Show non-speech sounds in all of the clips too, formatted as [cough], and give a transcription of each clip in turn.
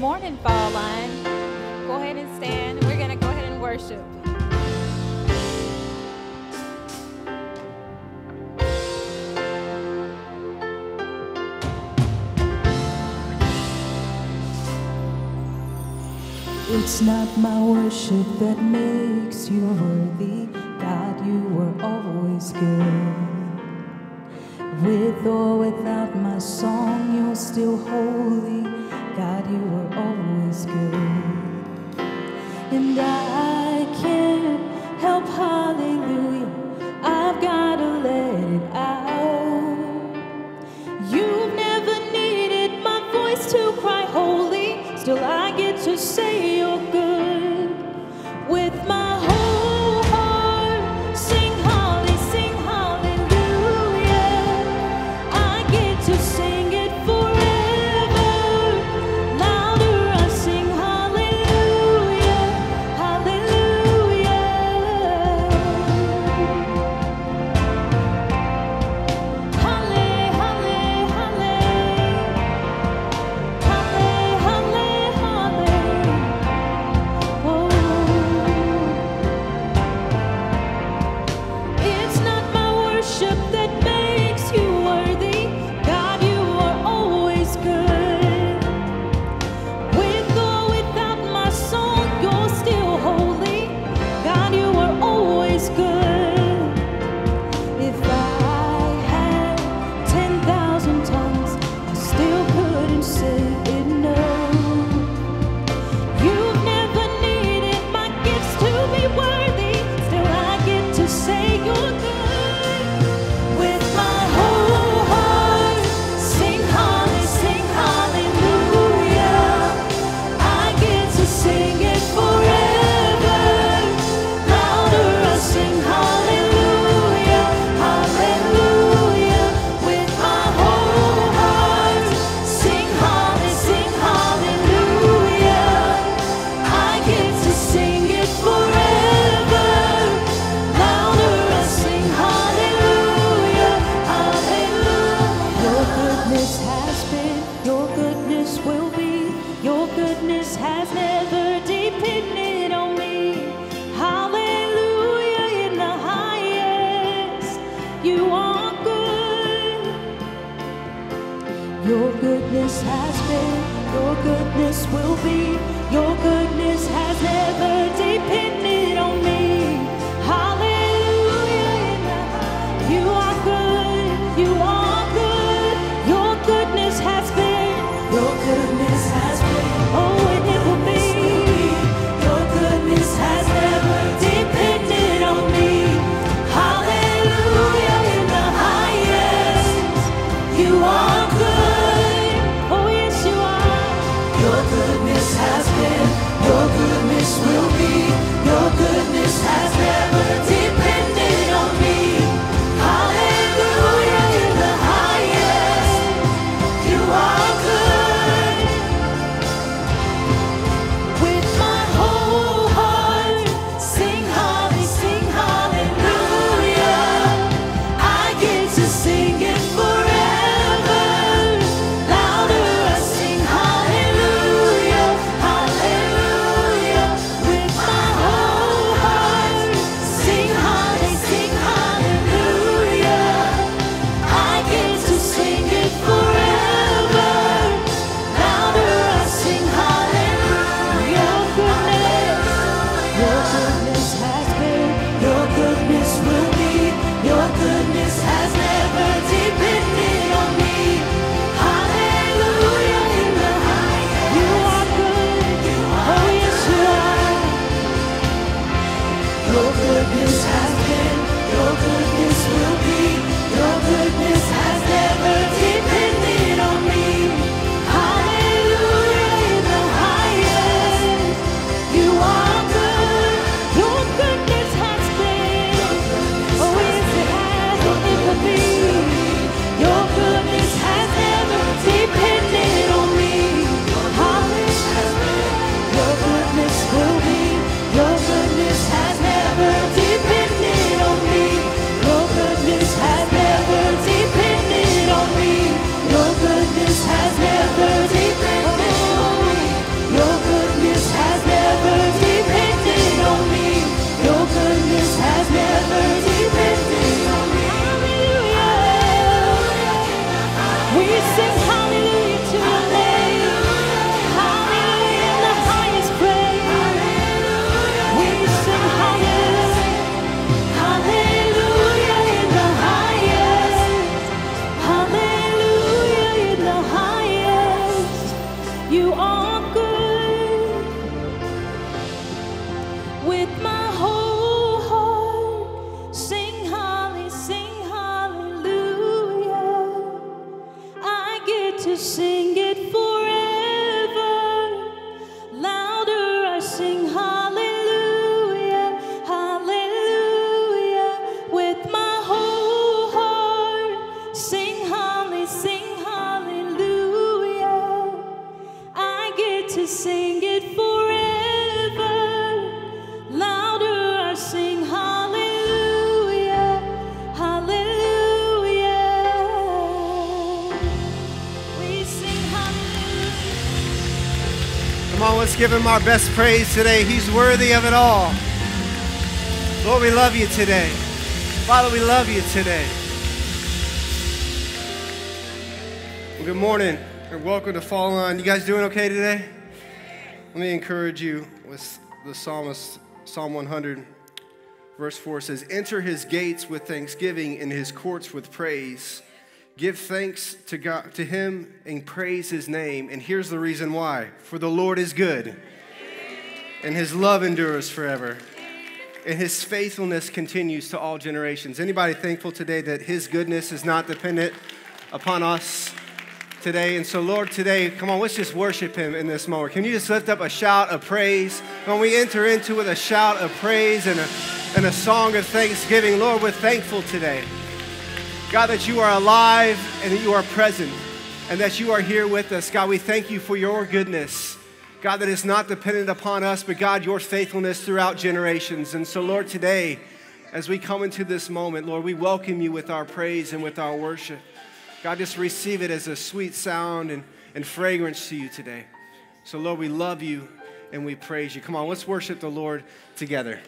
morning, Fall Line. Go ahead and stand. We're going to go ahead and worship. It's not my worship that makes give him our best praise today. He's worthy of it all. Lord, we love you today. Father, we love you today. Well, good morning and welcome to Fall Line. You guys doing okay today? Let me encourage you with the psalmist, Psalm 100, verse 4 says, Enter his gates with thanksgiving and his courts with praise. Give thanks to God to him and praise his name. And here's the reason why. For the Lord is good, and his love endures forever. And his faithfulness continues to all generations. Anybody thankful today that his goodness is not dependent upon us today? And so, Lord, today, come on, let's just worship him in this moment. Can you just lift up a shout of praise? When we enter into with a shout of praise and a, and a song of thanksgiving, Lord, we're thankful today. God, that you are alive and that you are present and that you are here with us. God, we thank you for your goodness. God, that is not dependent upon us, but God, your faithfulness throughout generations. And so, Lord, today, as we come into this moment, Lord, we welcome you with our praise and with our worship. God, just receive it as a sweet sound and, and fragrance to you today. So, Lord, we love you and we praise you. Come on, let's worship the Lord together.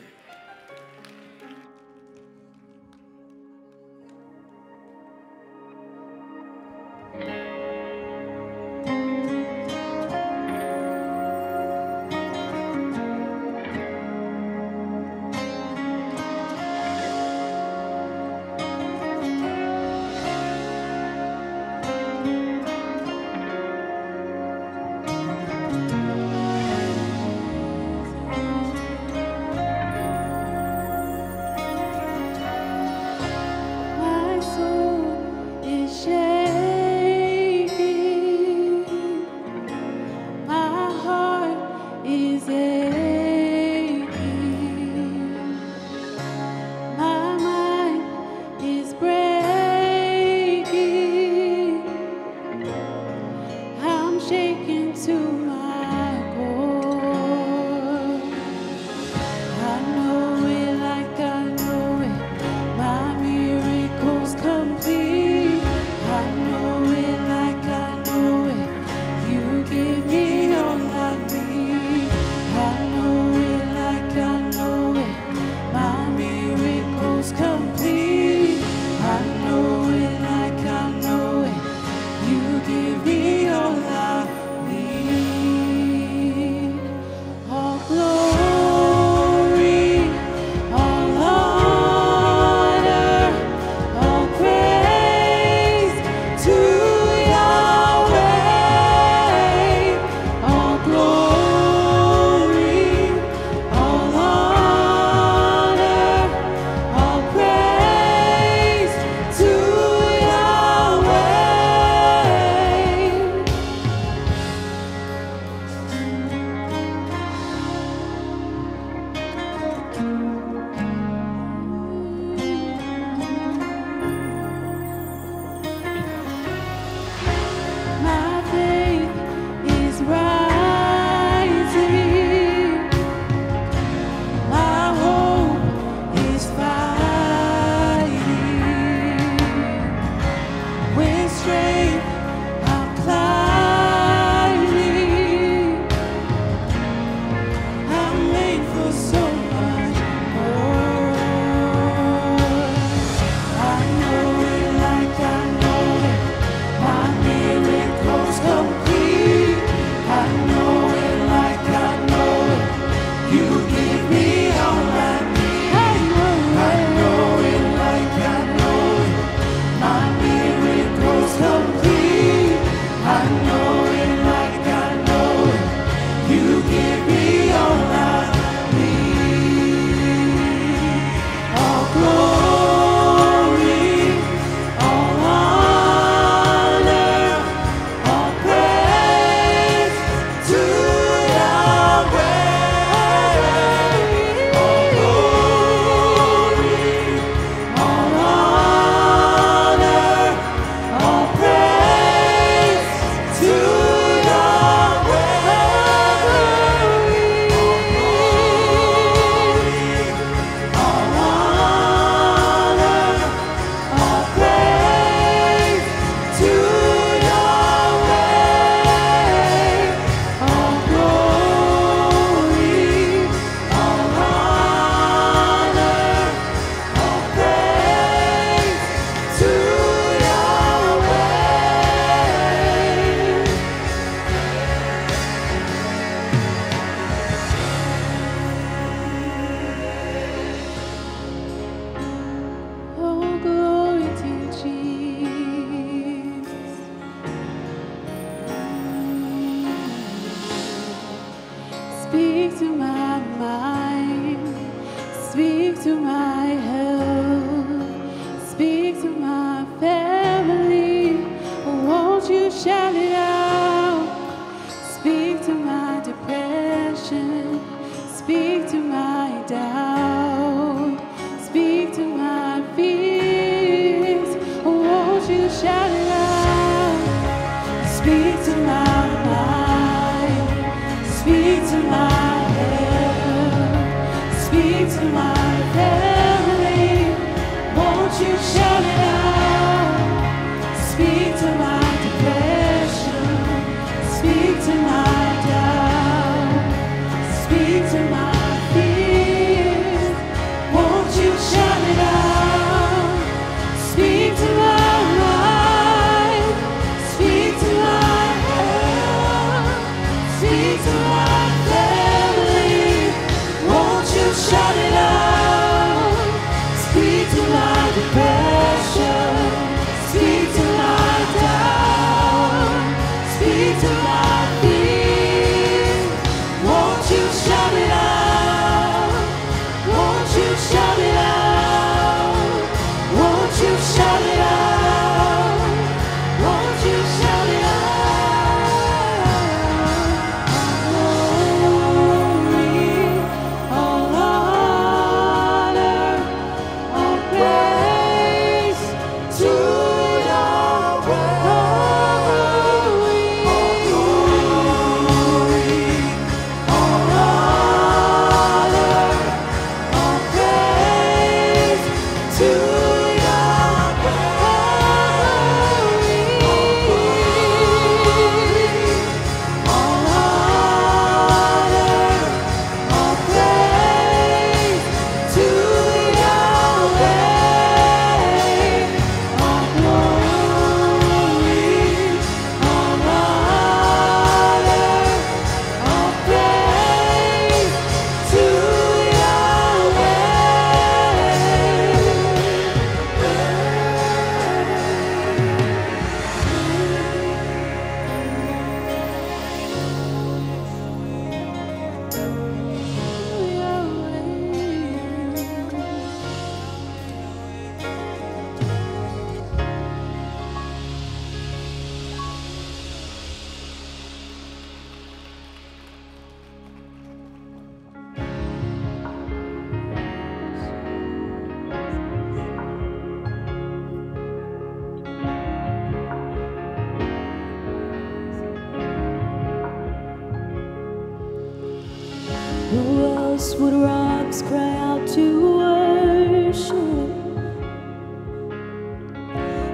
would rocks cry out to worship?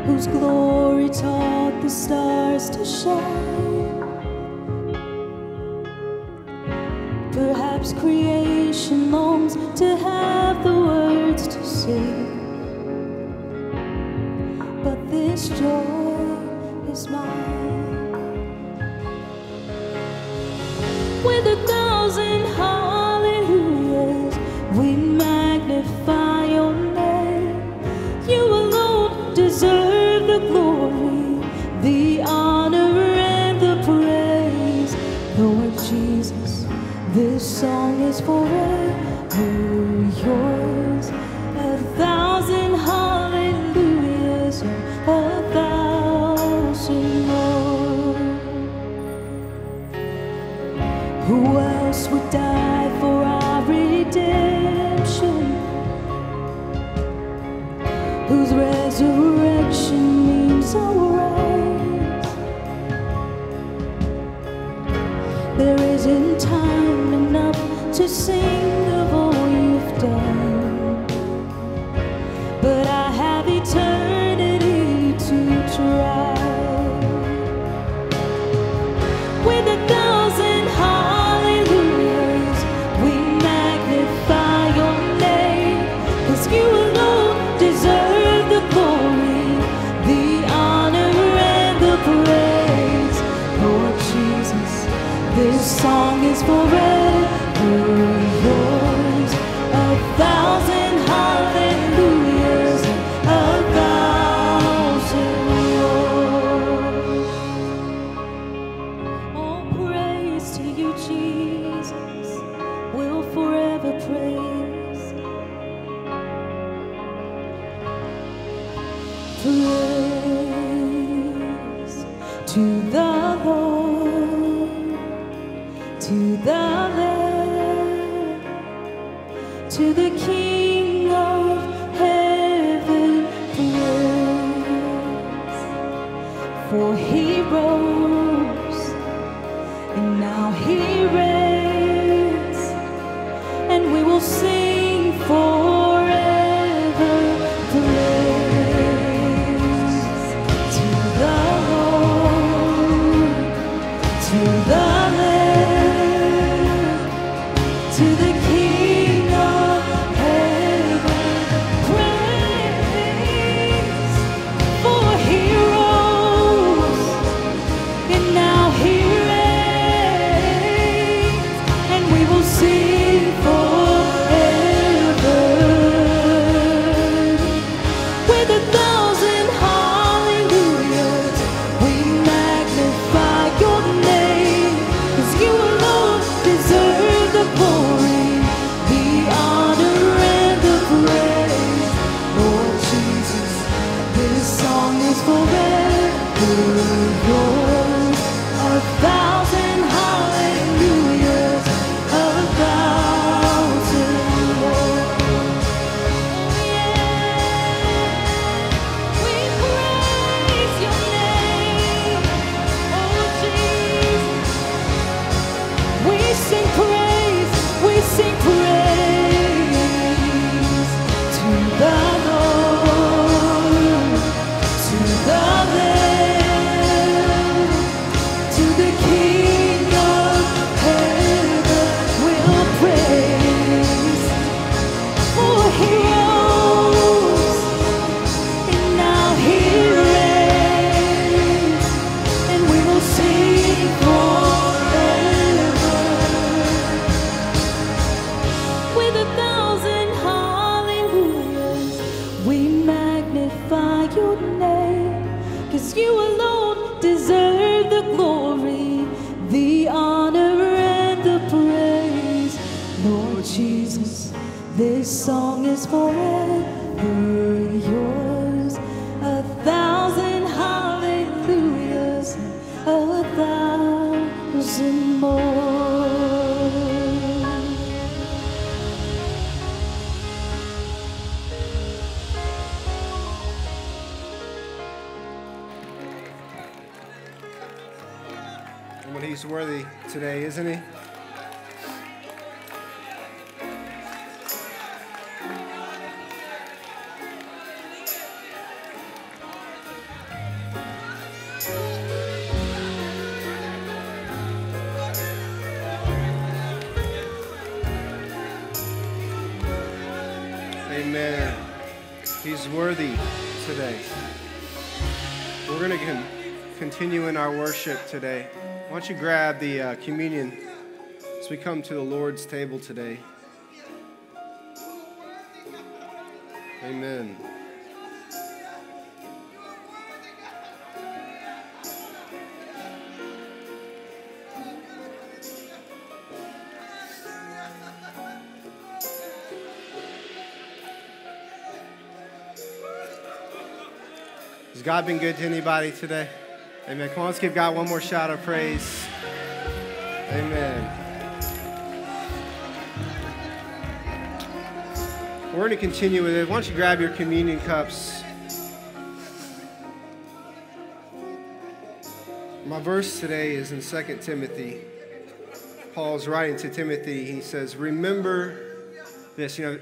Whose glory taught the stars to shine? Perhaps creation longs to have the words to say. Our worship today. Why don't you grab the uh, communion as we come to the Lord's table today? Amen. Has God been good to anybody today? Amen. Come on, let's give God one more shout of praise. Amen. We're going to continue with it. Why don't you grab your communion cups? My verse today is in 2 Timothy. Paul's writing to Timothy. He says, Remember this. You know,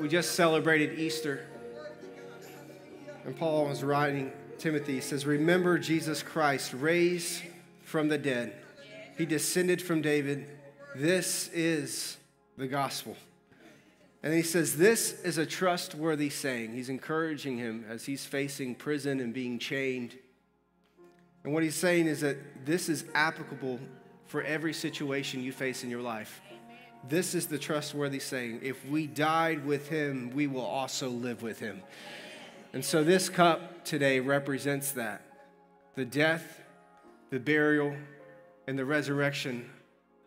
we just celebrated Easter. And Paul was writing Timothy, says, Remember Jesus Christ, raised from the dead. He descended from David. This is the gospel. And he says, This is a trustworthy saying. He's encouraging him as he's facing prison and being chained. And what he's saying is that this is applicable for every situation you face in your life. This is the trustworthy saying. If we died with him, we will also live with him. And so this cup today represents that the death, the burial, and the resurrection,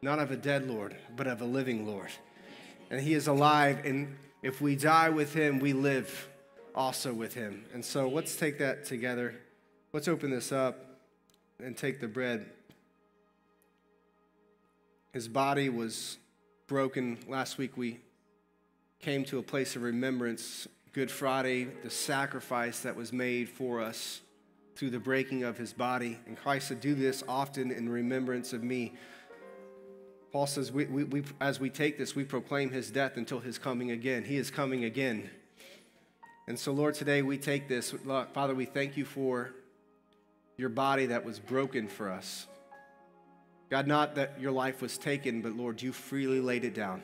not of a dead Lord, but of a living Lord. And he is alive, and if we die with him, we live also with him. And so let's take that together. Let's open this up and take the bread. His body was broken. Last week we came to a place of remembrance. Good Friday, the sacrifice that was made for us through the breaking of his body. And Christ said, Do this often in remembrance of me. Paul says, we, we, we, as we take this, we proclaim his death until his coming again. He is coming again. And so, Lord, today we take this. Father, we thank you for your body that was broken for us. God, not that your life was taken, but Lord, you freely laid it down.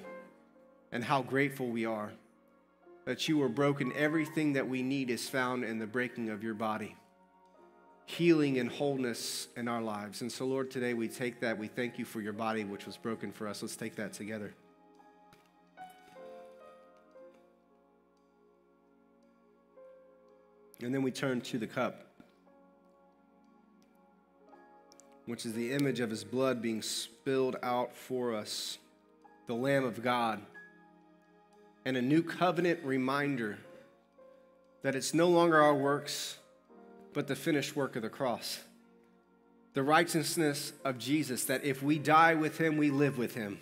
And how grateful we are that you were broken. Everything that we need is found in the breaking of your body, healing and wholeness in our lives. And so, Lord, today we take that. We thank you for your body, which was broken for us. Let's take that together. And then we turn to the cup. which is the image of his blood being spilled out for us, the Lamb of God, and a new covenant reminder that it's no longer our works, but the finished work of the cross. The righteousness of Jesus, that if we die with him, we live with him.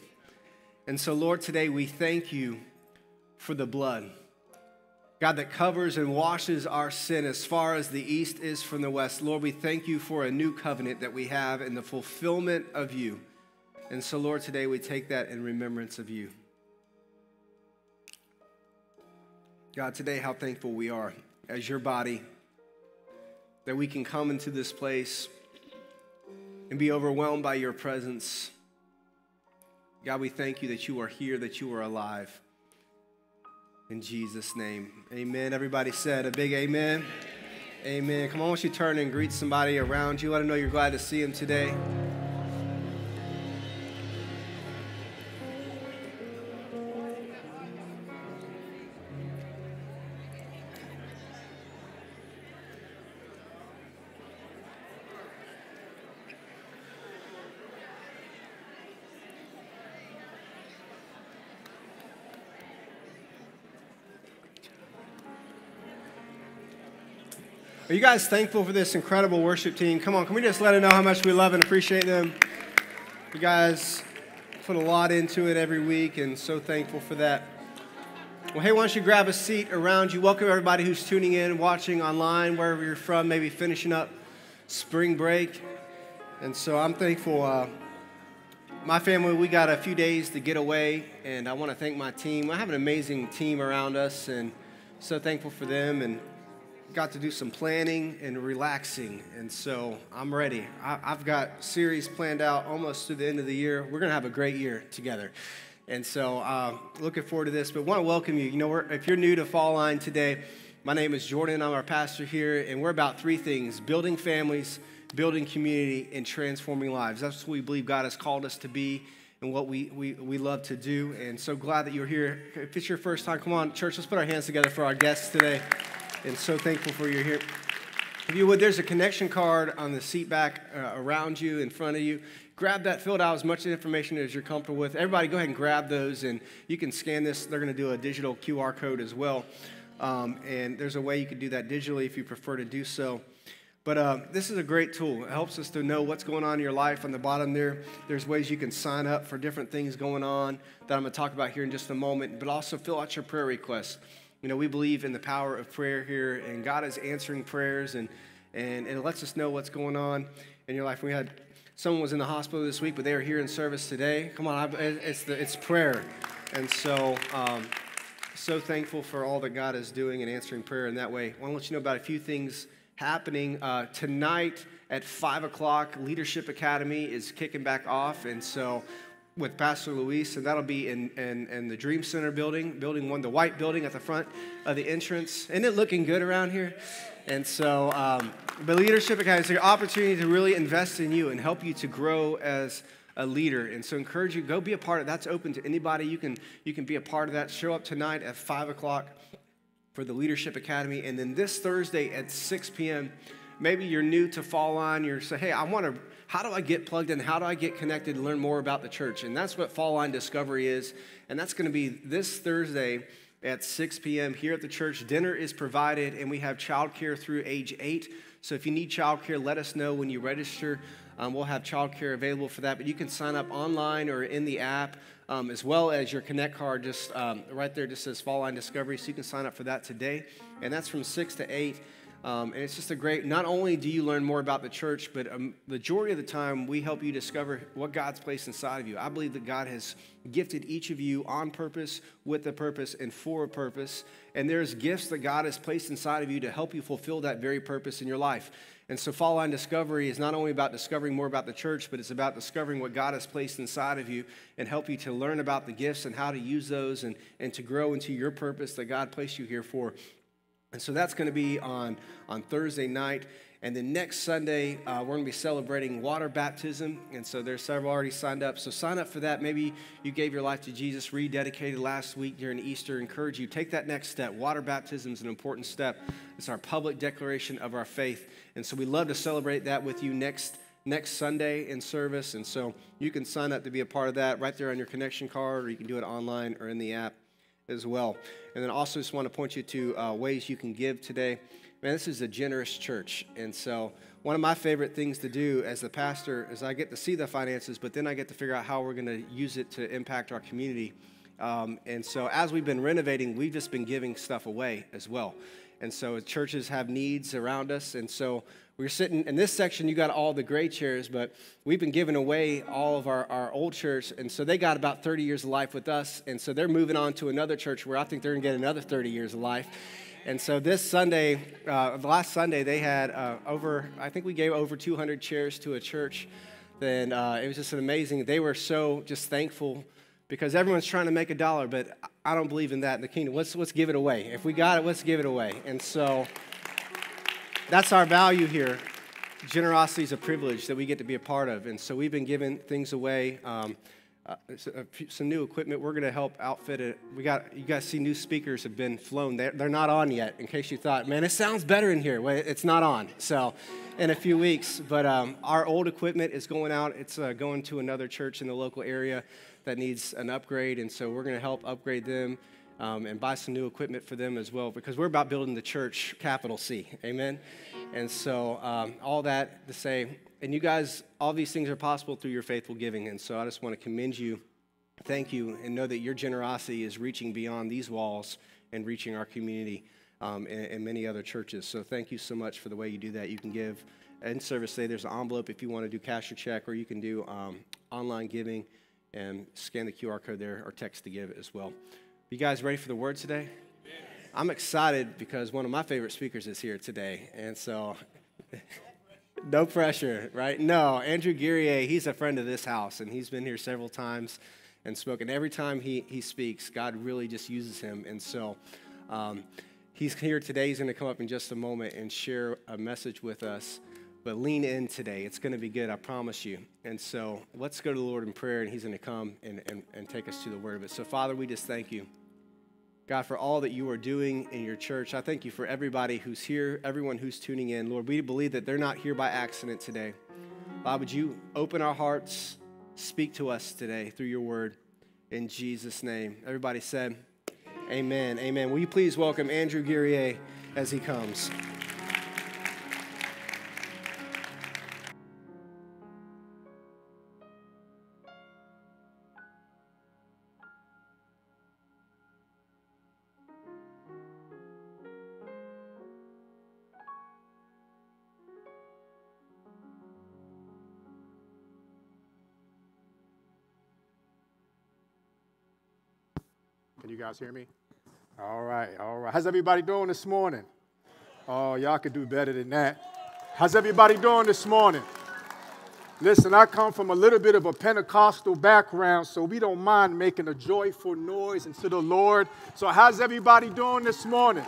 And so, Lord, today we thank you for the blood. God, that covers and washes our sin as far as the east is from the west. Lord, we thank you for a new covenant that we have in the fulfillment of you. And so, Lord, today we take that in remembrance of you. God, today, how thankful we are as your body that we can come into this place and be overwhelmed by your presence. God, we thank you that you are here, that you are alive. In Jesus' name, amen. Everybody said a big amen. Amen. Come on, don't you turn and greet somebody around you? Let them know you're glad to see them today. You guys thankful for this incredible worship team? Come on, can we just let them know how much we love and appreciate them? You guys put a lot into it every week, and so thankful for that. Well, hey, why don't you grab a seat around you? Welcome everybody who's tuning in, watching online, wherever you're from, maybe finishing up spring break. And so I'm thankful. Uh, my family, we got a few days to get away, and I want to thank my team. I have an amazing team around us, and so thankful for them. And got to do some planning and relaxing, and so I'm ready. I, have got series planned out almost to the end of the year. We're going to have a great year together. And so, uh, looking forward to this. But want to welcome you. You know, if you're new to Fall Line today, my name is Jordan. I'm our pastor here, and we're about three things building families, building community, and transforming lives. That's what we believe God has called us to be and what we, we, we love to do. And so glad that you're here. If it's your first time, come on, church, let's put our hands together for our guests today and so thankful for you here. If you would, there's a connection card on the seat back uh, around you, in front of you. Grab that, fill it out as much information as you're comfortable with. Everybody, go ahead and grab those, and you can scan this. They're going to do a digital QR code as well. Um, and there's a way you can do that digitally if you prefer to do so. But uh, this is a great tool. It helps us to know what's going on in your life. On the bottom there, there's ways you can sign up for different things going on that I'm going to talk about here in just a moment, but also fill out your prayer requests. You know, we believe in the power of prayer here, and God is answering prayers, and, and, and it lets us know what's going on in your life. We had someone was in the hospital this week, but they are here in service today. Come on, it's, the, it's prayer. And so, um, so thankful for all that God is doing and answering prayer in that way. I want to let you know about a few things happening uh, tonight at 5 o'clock. Leadership Academy is kicking back off, and so with Pastor Luis, and that'll be in, in, in, the Dream Center building, building one, the white building at the front of the entrance. Isn't it looking good around here? And so, um, but Leadership Academy is an opportunity to really invest in you and help you to grow as a leader. And so, encourage you, go be a part of That's open to anybody. You can, you can be a part of that. Show up tonight at 5 o'clock for the Leadership Academy. And then this Thursday at 6 p.m., maybe you're new to Fall Line. You're saying, hey, I want to how do I get plugged in? How do I get connected to learn more about the church? And that's what Fall Line Discovery is. And that's going to be this Thursday at 6 p.m. here at the church. Dinner is provided, and we have childcare through age eight. So if you need childcare, let us know when you register. Um, we'll have childcare available for that, but you can sign up online or in the app, um, as well as your Connect card. Just um, right there, just says Fall Line Discovery, so you can sign up for that today, and that's from six to eight. Um, and it's just a great, not only do you learn more about the church, but a majority of the time we help you discover what God's placed inside of you. I believe that God has gifted each of you on purpose, with a purpose, and for a purpose. And there's gifts that God has placed inside of you to help you fulfill that very purpose in your life. And so, Fall Line Discovery is not only about discovering more about the church, but it's about discovering what God has placed inside of you and help you to learn about the gifts and how to use those and, and to grow into your purpose that God placed you here for. And so that's going to be on, on Thursday night. And then next Sunday, uh, we're going to be celebrating water baptism. And so there's several already signed up. So sign up for that. Maybe you gave your life to Jesus, rededicated last week during Easter. Encourage you, take that next step. Water baptism is an important step. It's our public declaration of our faith. And so we love to celebrate that with you next next Sunday in service. And so you can sign up to be a part of that right there on your connection card, or you can do it online or in the app as well. And then also just want to point you to uh, ways you can give today. Man, this is a generous church. And so one of my favorite things to do as the pastor is I get to see the finances, but then I get to figure out how we're going to use it to impact our community. Um, and so as we've been renovating, we've just been giving stuff away as well. And so churches have needs around us. And so we're sitting in this section, you got all the gray chairs, but we've been giving away all of our, our old church. And so they got about 30 years of life with us. And so they're moving on to another church where I think they're going to get another 30 years of life. And so this Sunday, uh, last Sunday, they had uh, over, I think we gave over 200 chairs to a church. Then uh, it was just an amazing, they were so just thankful because everyone's trying to make a dollar, but I don't believe in that in the kingdom. Let's, let's give it away. If we got it, let's give it away. And so that's our value here. Generosity is a privilege that we get to be a part of. And so we've been giving things away. Um, uh, some new equipment. We're going to help outfit it. We got you guys see new speakers have been flown. They're, they're not on yet. In case you thought, man, it sounds better in here. Well, it's not on. So, in a few weeks. But um, our old equipment is going out. It's uh, going to another church in the local area that needs an upgrade, and so we're going to help upgrade them um, and buy some new equipment for them as well because we're about building the church, capital C. Amen. And so, um, all that to say, and you guys, all these things are possible through your faithful giving. And so, I just want to commend you, thank you, and know that your generosity is reaching beyond these walls and reaching our community um, and, and, many other churches. So, thank you so much for the way you do that. You can give in service today. There's an envelope if you want to do cash or check, or you can do um, online giving and scan the QR code there or text to give as well. You guys ready for the word today? I'm excited because one of my favorite speakers is here today. And so, [laughs] no pressure, right? No, Andrew Guerrier, he's a friend of this house, and he's been here several times and spoken. Every time he, he speaks, God really just uses him. And so, um, he's here today. He's going to come up in just a moment and share a message with us. But lean in today. It's going to be good, I promise you. And so let's go to the Lord in prayer, and He's going to come and, and, and take us to the Word of it. So, Father, we just thank you. God, for all that you are doing in your church. I thank you for everybody who's here, everyone who's tuning in. Lord, we believe that they're not here by accident today. God, would you open our hearts, speak to us today through your word in Jesus' name? Everybody said, Amen. Amen. Will you please welcome Andrew Guerrier as he comes? Guys hear me? All right, all right. How's everybody doing this morning? Oh, y'all could do better than that. How's everybody doing this morning? Listen, I come from a little bit of a Pentecostal background, so we don't mind making a joyful noise unto the Lord. So, how's everybody doing this morning?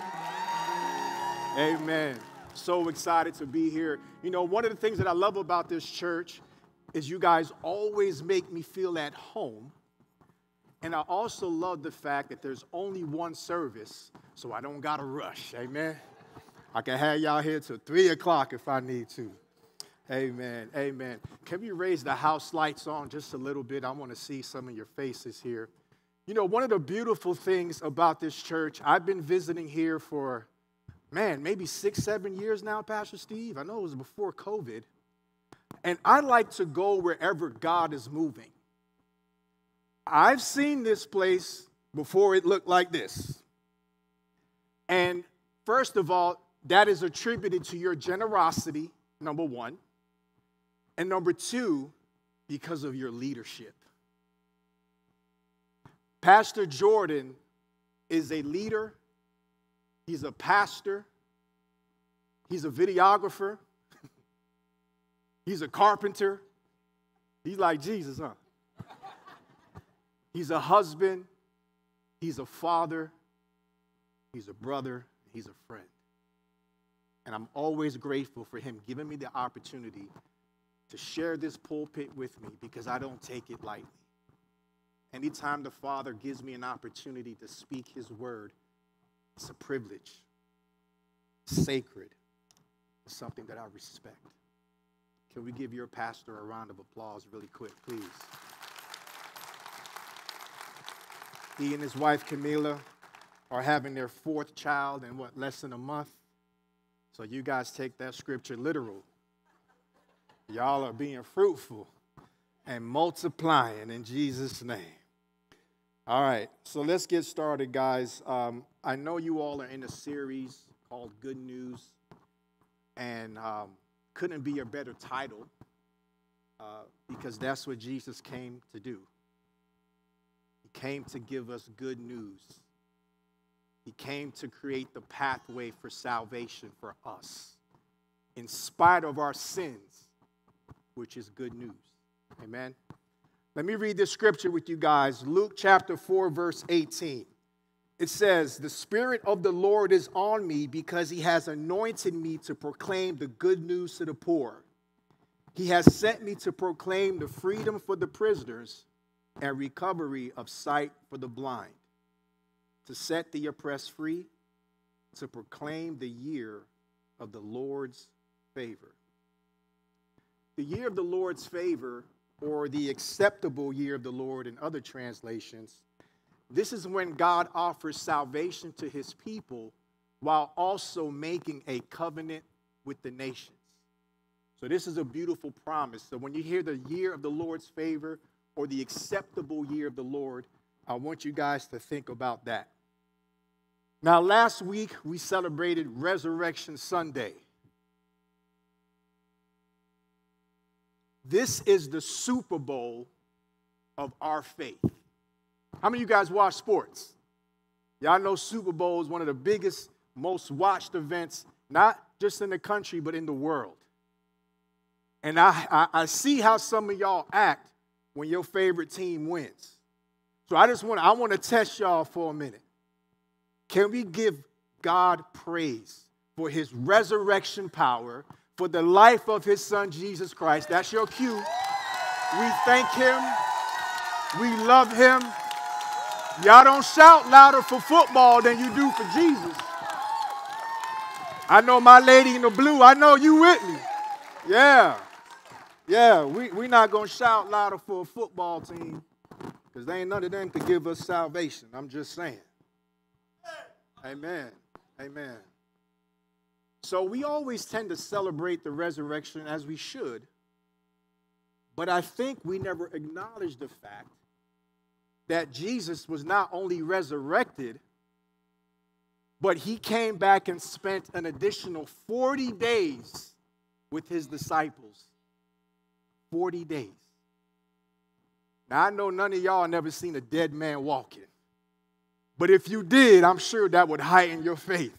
Amen. So excited to be here. You know, one of the things that I love about this church is you guys always make me feel at home and I also love the fact that there's only one service, so I don't gotta rush. Amen. I can have y'all here till three o'clock if I need to. Amen. Amen. Can we raise the house lights on just a little bit? I want to see some of your faces here. You know, one of the beautiful things about this church, I've been visiting here for, man, maybe six, seven years now, Pastor Steve. I know it was before COVID. And I like to go wherever God is moving. I've seen this place before it looked like this. And first of all, that is attributed to your generosity, number one. And number two, because of your leadership. Pastor Jordan is a leader, he's a pastor, he's a videographer, [laughs] he's a carpenter. He's like Jesus, huh? He's a husband, he's a father, he's a brother, he's a friend. And I'm always grateful for him giving me the opportunity to share this pulpit with me because I don't take it lightly. Anytime the Father gives me an opportunity to speak His word, it's a privilege, sacred, something that I respect. Can we give your pastor a round of applause really quick, please? He and his wife Camila are having their fourth child in what, less than a month? So you guys take that scripture literal. Y'all are being fruitful and multiplying in Jesus' name. All right, so let's get started, guys. Um, I know you all are in a series called Good News, and um, couldn't be a better title uh, because that's what Jesus came to do. Came to give us good news. He came to create the pathway for salvation for us, in spite of our sins, which is good news. Amen. Let me read this scripture with you guys Luke chapter 4, verse 18. It says, The Spirit of the Lord is on me because he has anointed me to proclaim the good news to the poor. He has sent me to proclaim the freedom for the prisoners and recovery of sight for the blind, to set the oppressed free, to proclaim the year of the Lord's favor. The year of the Lord's favor or the acceptable year of the Lord in other translations, this is when God offers salvation to his people while also making a covenant with the nations. So, this is a beautiful promise. So, when you hear the year of the Lord's favor or the acceptable year of the Lord, I want you guys to think about that. Now, last week we celebrated Resurrection Sunday. This is the Super Bowl of our faith. How many of you guys watch sports? Y'all know Super Bowl is one of the biggest, most watched events, not just in the country, but in the world. And I, I, I see how some of y'all act when your favorite team wins. So I just want I want to test y'all for a minute. Can we give God praise for his resurrection power for the life of his son Jesus Christ. That's your cue. We thank him. We love him. Y'all don't shout louder for football than you do for Jesus. I know my lady in the blue, I know you with me. Yeah. Yeah, we we not going to shout louder for a football team because they ain't none of them to give us salvation. I'm just saying. Amen. Amen. So we always tend to celebrate the resurrection as we should, but I think we never acknowledge the fact that Jesus was not only resurrected, but he came back and spent an additional 40 days with his disciples. 40 days. Now, I know none of y'all never seen a dead man walking, but if you did, I'm sure that would heighten your faith.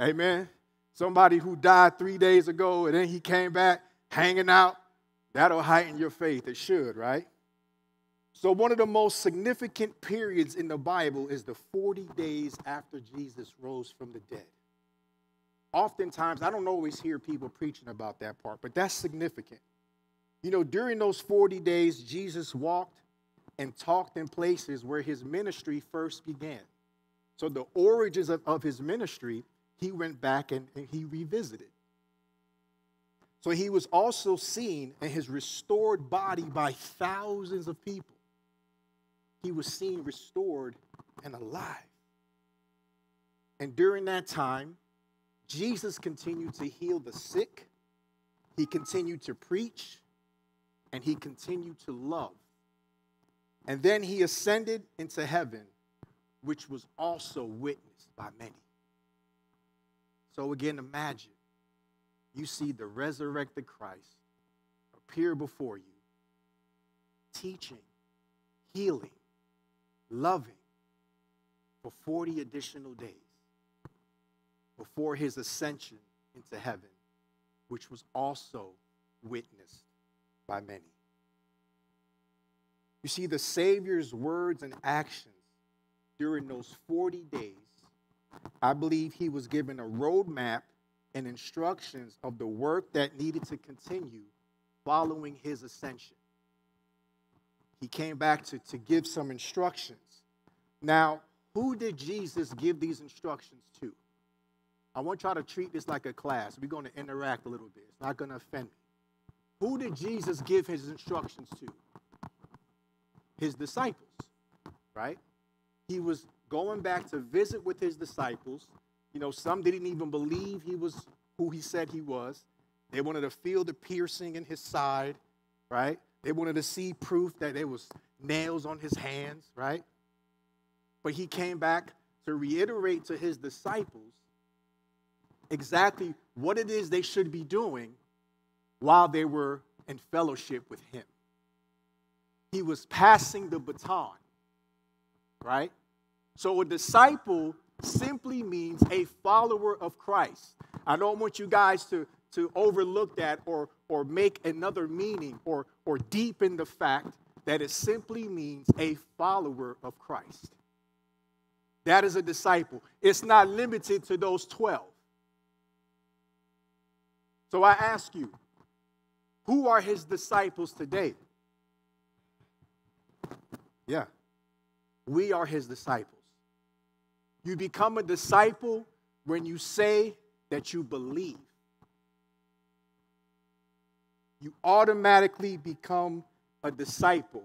Amen. Somebody who died three days ago and then he came back hanging out, that'll heighten your faith. It should, right? So, one of the most significant periods in the Bible is the 40 days after Jesus rose from the dead. Oftentimes, I don't always hear people preaching about that part, but that's significant. You know, during those 40 days, Jesus walked and talked in places where his ministry first began. So, the origins of, of his ministry he went back and, and he revisited. So he was also seen in his restored body by thousands of people. he was seen restored and alive. And during that time, Jesus continued to heal the sick, he continued to preach, and he continued to love. And then he ascended into heaven, which was also witnessed by many. So again, imagine you see the resurrected Christ appear before you, teaching, healing, loving for 40 additional days before his ascension into heaven, which was also witnessed by many. You see, the Savior's words and actions during those 40 days, I believe he was given a roadmap and instructions of the work that needed to continue following his ascension. He came back to, to give some instructions. Now, who did Jesus give these instructions to? I want y'all to treat this like a class. We're going to interact a little bit. It's not going to offend me. Who did Jesus give his instructions to? His disciples, right? He was going back to visit with his disciples. You know, some didn't even believe he was who he said he was. They wanted to feel the piercing in his side, right? They wanted to see proof that there was nails on his hands, right? But he came back to reiterate to his disciples exactly what it is they should be doing while they were in fellowship with him. He was passing the baton, right? So a disciple simply means a follower of Christ. I don't want you guys to, to overlook that or, or make another meaning or, or deepen the fact that it simply means a follower of Christ. That is a disciple. It's not limited to those 12. So I ask you, who are his disciples today? Yeah, we are his disciples. You become a disciple when you say that you believe. You automatically become a disciple.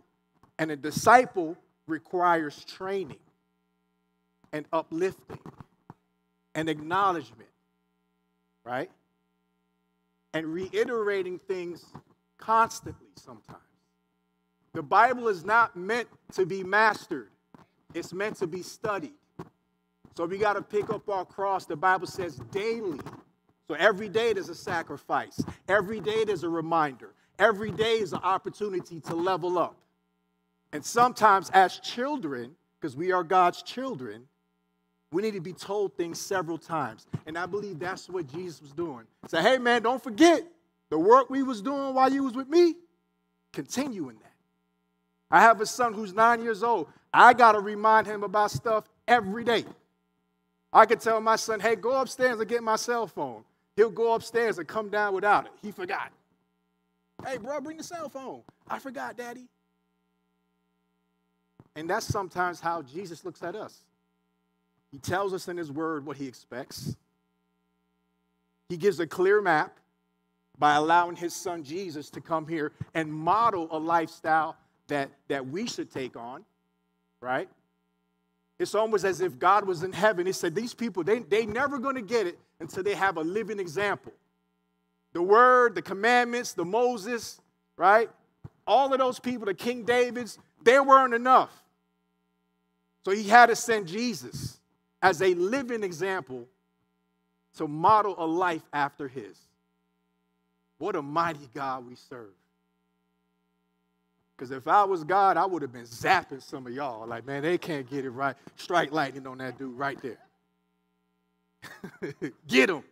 And a disciple requires training and uplifting and acknowledgement, right? And reiterating things constantly sometimes. The Bible is not meant to be mastered, it's meant to be studied. So we got to pick up our cross. The Bible says daily. So every day there's a sacrifice, every day there's a reminder, every day is an opportunity to level up. And sometimes, as children, because we are God's children, we need to be told things several times. And I believe that's what Jesus was doing. Say, hey man, don't forget the work we was doing while you was with me. Continue in that. I have a son who's nine years old. I got to remind him about stuff every day. I could tell my son, hey, go upstairs and get my cell phone. He'll go upstairs and come down without it. He forgot. Hey, bro, bring the cell phone. I forgot, daddy. And that's sometimes how Jesus looks at us. He tells us in his word what he expects. He gives a clear map by allowing his son Jesus to come here and model a lifestyle that, that we should take on, right? It's almost as if God was in heaven. He said, These people, they, they never going to get it until they have a living example. The word, the commandments, the Moses, right? All of those people, the King Davids, they weren't enough. So he had to send Jesus as a living example to model a life after his. What a mighty God we serve. Because if I was God, I would have been zapping some of y'all. Like, man, they can't get it right. Strike lightning on that dude right there. [laughs] get him.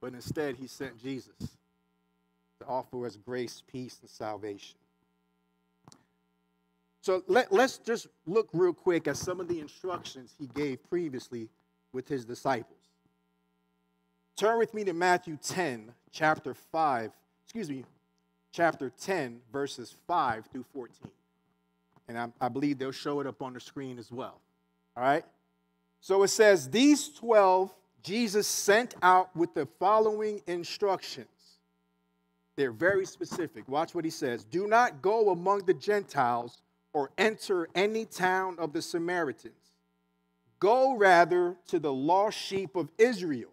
But instead, he sent Jesus to offer us grace, peace, and salvation. So let, let's just look real quick at some of the instructions he gave previously with his disciples. Turn with me to Matthew 10, chapter 5, excuse me, chapter 10, verses 5 through 14. And I, I believe they'll show it up on the screen as well. All right? So it says, These 12 Jesus sent out with the following instructions. They're very specific. Watch what he says Do not go among the Gentiles or enter any town of the Samaritans. Go rather to the lost sheep of Israel.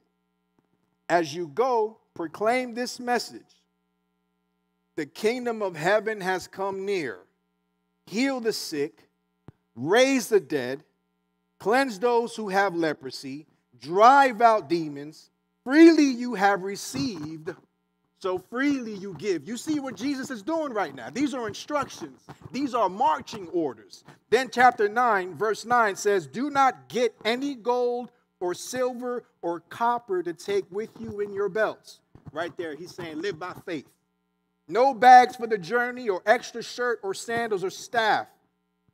As you go, proclaim this message The kingdom of heaven has come near. Heal the sick, raise the dead, cleanse those who have leprosy, drive out demons. Freely you have received, so freely you give. You see what Jesus is doing right now. These are instructions, these are marching orders. Then, chapter 9, verse 9 says, Do not get any gold or silver or copper to take with you in your belts. Right there, he's saying, Live by faith. No bags for the journey, or extra shirt, or sandals, or staff.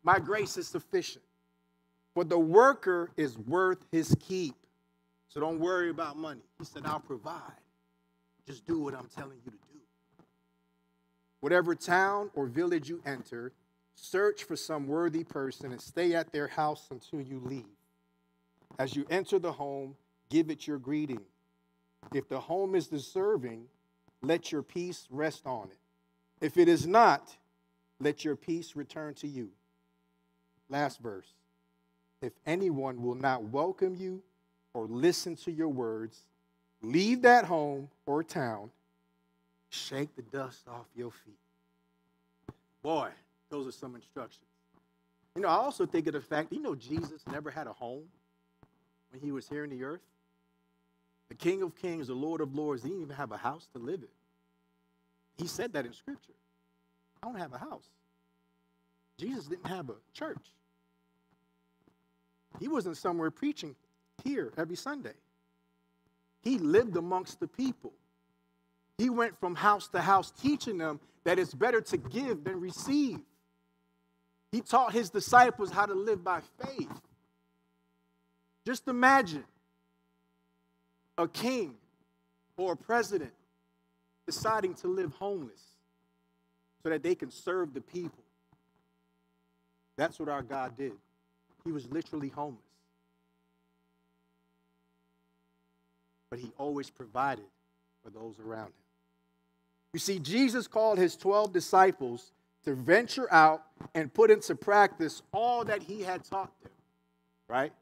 My grace is sufficient. For the worker is worth his keep. So don't worry about money. He said, I'll provide. Just do what I'm telling you to do. Whatever town or village you enter, search for some worthy person and stay at their house until you leave. As you enter the home, give it your greeting. If the home is deserving, let your peace rest on it. If it is not, let your peace return to you. Last verse. If anyone will not welcome you or listen to your words, leave that home or town, shake the dust off your feet. Boy, those are some instructions. You know, I also think of the fact, you know, Jesus never had a home when he was here in the earth. The King of Kings, the Lord of Lords, he didn't even have a house to live in. He said that in Scripture. I don't have a house. Jesus didn't have a church. He wasn't somewhere preaching here every Sunday. He lived amongst the people. He went from house to house teaching them that it's better to give than receive. He taught his disciples how to live by faith. Just imagine a king or a president deciding to live homeless so that they can serve the people. That's what our God did. He was literally homeless. But he always provided for those around him. You see, Jesus called his 12 disciples to venture out and put into practice all that he had taught them, right?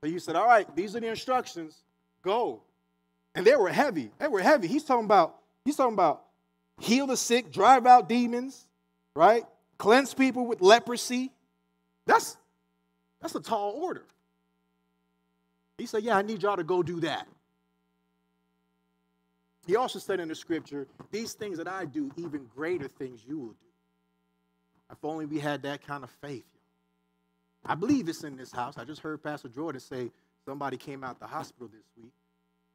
So he said, All right, these are the instructions, go. And they were heavy. They were heavy. He's talking about, he's talking about heal the sick, drive out demons, right? Cleanse people with leprosy. That's that's a tall order. He said, Yeah, I need y'all to go do that. He also said in the scripture, These things that I do, even greater things you will do. If only we had that kind of faith. I believe it's in this house. I just heard Pastor Jordan say somebody came out the hospital this week.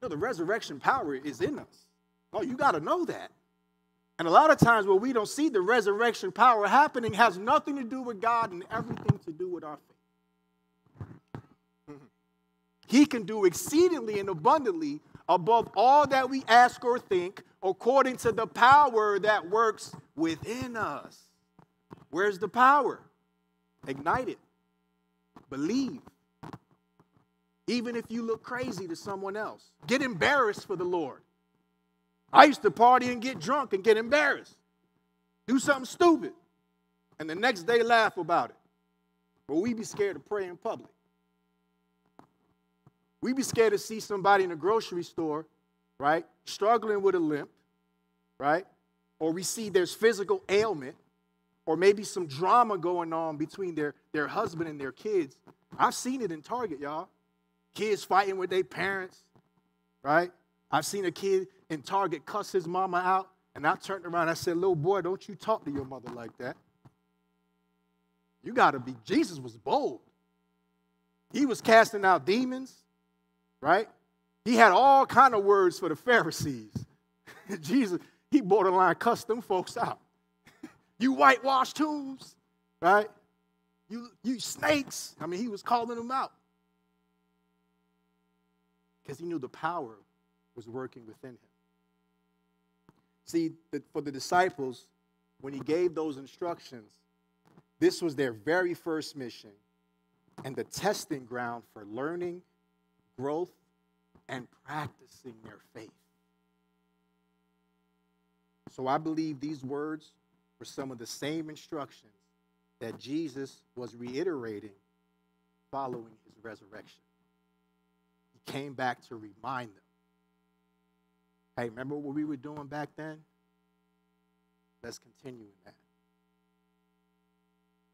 You know, the resurrection power is in us. Oh, you got to know that. And a lot of times where we don't see the resurrection power happening has nothing to do with God and everything to do with our faith. [laughs] He can do exceedingly and abundantly above all that we ask or think, according to the power that works within us. Where's the power? Ignite it. Believe. Even if you look crazy to someone else, get embarrassed for the Lord. I used to party and get drunk and get embarrassed. Do something stupid. And the next day laugh about it. But we be scared to pray in public. We be scared to see somebody in a grocery store, right, struggling with a limp, right? Or we see there's physical ailment, or maybe some drama going on between their, their husband and their kids. I've seen it in Target, y'all. Kids fighting with their parents, right? I've seen a kid in Target cuss his mama out, and I turned around and I said, Little boy, don't you talk to your mother like that. You got to be, Jesus was bold. He was casting out demons, right? He had all kind of words for the Pharisees. [laughs] Jesus, he borderline cussed them folks out. [laughs] you whitewashed tombs, right? You, you snakes. I mean, he was calling them out because he knew the power was working within him. See, for the disciples, when he gave those instructions, this was their very first mission and the testing ground for learning growth, and practicing their faith. So I believe these words were some of the same instructions that Jesus was reiterating following his resurrection. He came back to remind them. Hey, remember what we were doing back then? Let's continue in that.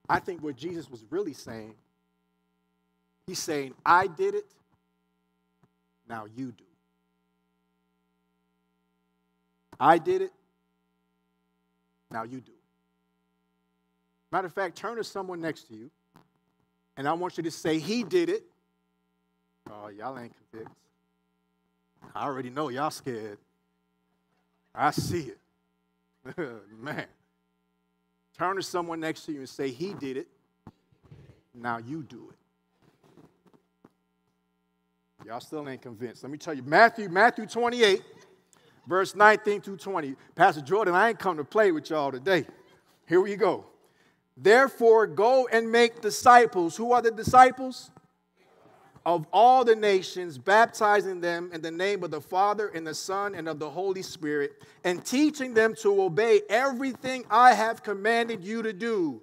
I think what Jesus was really saying, he's saying, I did it, now you do. I did it, now you do. Matter of fact, turn to someone next to you, and I want you to say, He did it. Oh, y'all ain't convinced. I already know y'all scared. I see it. [laughs] Man. Turn to someone next to you and say, He did it. Now you do it. Y'all still ain't convinced. Let me tell you, Matthew, Matthew 28, verse 19 through 20. Pastor Jordan, I ain't come to play with y'all today. Here we go. Therefore, go and make disciples. Who are the disciples? Of all the nations, baptizing them in the name of the Father and the Son and of the Holy Spirit, and teaching them to obey everything I have commanded you to do.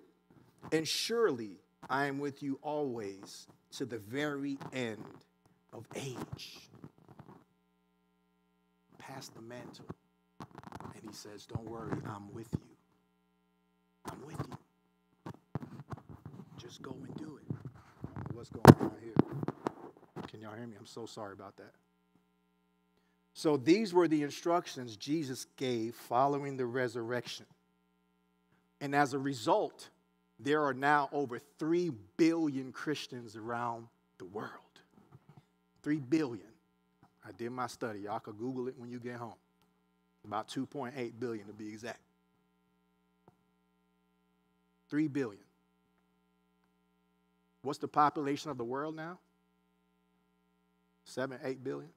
And surely I am with you always to the very end of age. Pass the mantle. And he says, Don't worry, I'm with you. I'm with you. Just go and do it. What's going on here? Can y'all hear me? I'm so sorry about that. So, these were the instructions Jesus gave following the resurrection. And as a result, there are now over 3 billion Christians around the world. 3 billion. I did my study. Y'all can Google it when you get home. About 2.8 billion to be exact. 3 billion. What's the population of the world now? 7, 8 billion,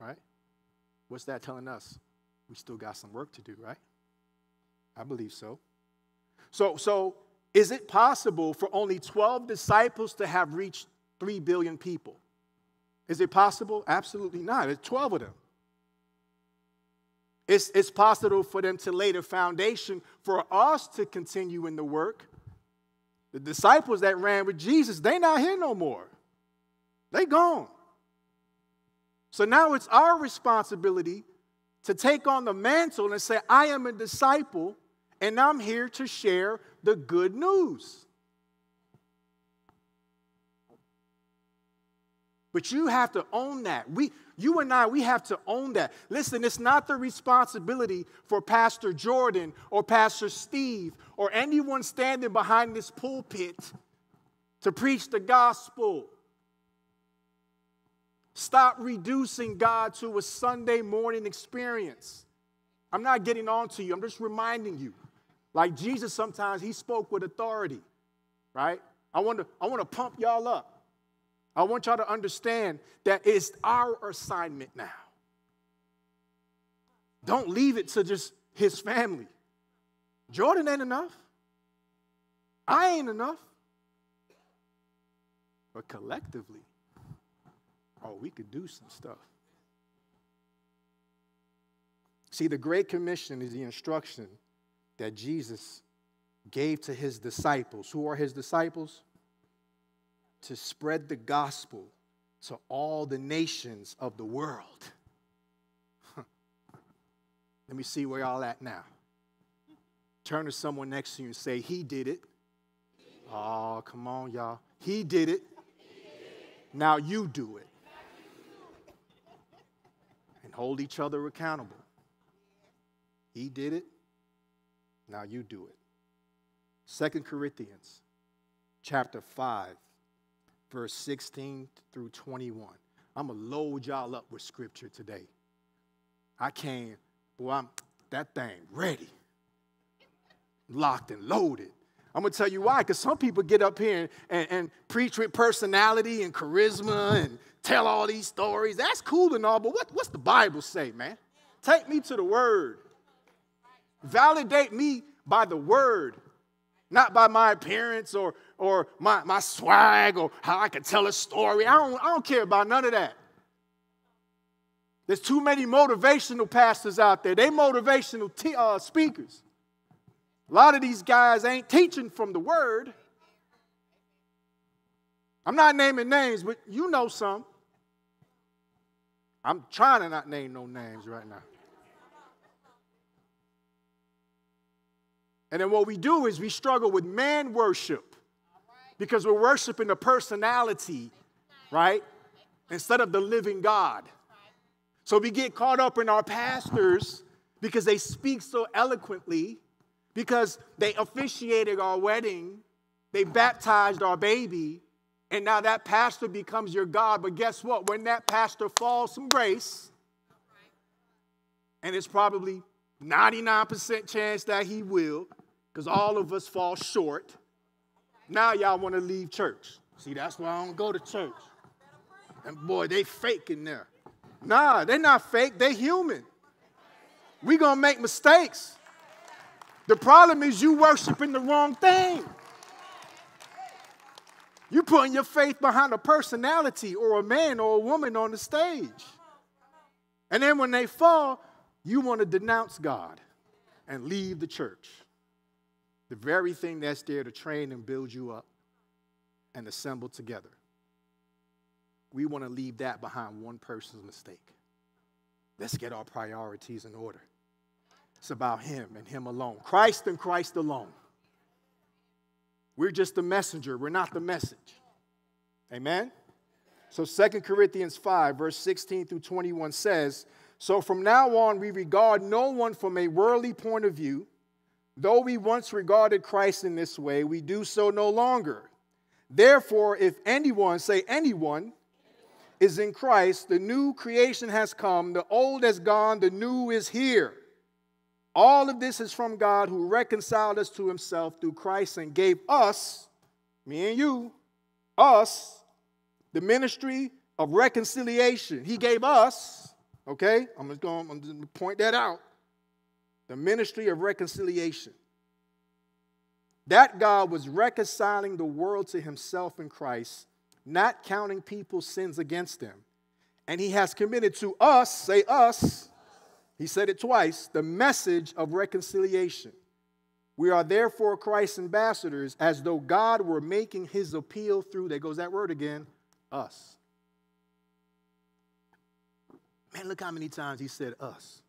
right? What's that telling us? We still got some work to do, right? I believe so. So, so is it possible for only 12 disciples to have reached 3 billion people? Is it possible? Absolutely not. There's 12 of them. It's, it's possible for them to lay the foundation for us to continue in the work. The disciples that ran with Jesus, they not here no more. They gone. So now it's our responsibility to take on the mantle and say, I am a disciple and I'm here to share the good news. But you have to own that. We, you and I, we have to own that. Listen, it's not the responsibility for Pastor Jordan or Pastor Steve or anyone standing behind this pulpit to preach the gospel. Stop reducing God to a Sunday morning experience. I'm not getting on to you, I'm just reminding you. Like Jesus, sometimes he spoke with authority, right? I want to, I want to pump y'all up. I want y'all to understand that it's our assignment now. Don't leave it to just his family. Jordan ain't enough. I ain't enough. But collectively, oh, we could do some stuff. See, the Great Commission is the instruction that Jesus gave to his disciples. Who are his disciples? To spread the gospel to all the nations of the world. Let me see where y'all at now. Turn to someone next to you and say, He did it. Oh, come on, y'all. He did it. Now you do it. And hold each other accountable. He did it. Now you do it. Second Corinthians chapter 5 verse 16 through 21. I'm going to load y'all up with scripture today. I came, boy, I'm that thing ready, locked and loaded. I'm going to tell you why, because some people get up here and, and, preach with personality and charisma and tell all these stories. That's cool and all, but what, what's the Bible say, man? Take me to the Word. Validate me by the Word, not by my appearance or, or my, my swag or how I can tell a story. I don't, I don't care about none of that. There's too many motivational pastors out there. They motivational uh, speakers. A lot of these guys ain't teaching from the word. I'm not naming names, but you know some. I'm trying to not name no names right now. And then what we do is we struggle with man worship because we're worshiping a personality, right? Instead of the living God. So we get caught up in our pastors because they speak so eloquently, because they officiated our wedding, they baptized our baby, and now that pastor becomes your God. But guess what? When that pastor falls from grace, and it's probably 99% chance that he will, because all of us fall short. Now y'all want to leave church. See, that's why I don't go to church. And boy, they fake in there. Nah, they're not fake, they human. we to make mistakes. The problem is you worshiping the wrong thing. You putting your faith behind a personality or a man or a woman on the stage. And then when they fall, you want to denounce God and leave the church. The very thing that's there to train and build you up and assemble together. We want to leave that behind one person's mistake. Let's get our priorities in order. It's about Him and Him alone. Christ and Christ alone. We're just the messenger, we're not the message. Amen? So Second Corinthians 5, verse 16 through 21 says, So from now on, we regard no one from a worldly point of view. Though we once regarded Christ in this way, we do so no longer. Therefore, if anyone, say anyone, is in Christ, the new creation has come, the old has gone, the new is here. All of this is from God who reconciled us to himself through Christ and gave us, me and you, us, the ministry of reconciliation. He gave us, okay, I'm just going to point that out, the ministry of reconciliation. That God was reconciling the world to himself in Christ, not counting people's sins against them. And he has committed to us, say us, he said it twice, the message of reconciliation. We are therefore Christ's ambassadors, as though God were making his appeal through, there goes that word again, us. Man, look how many times he said us.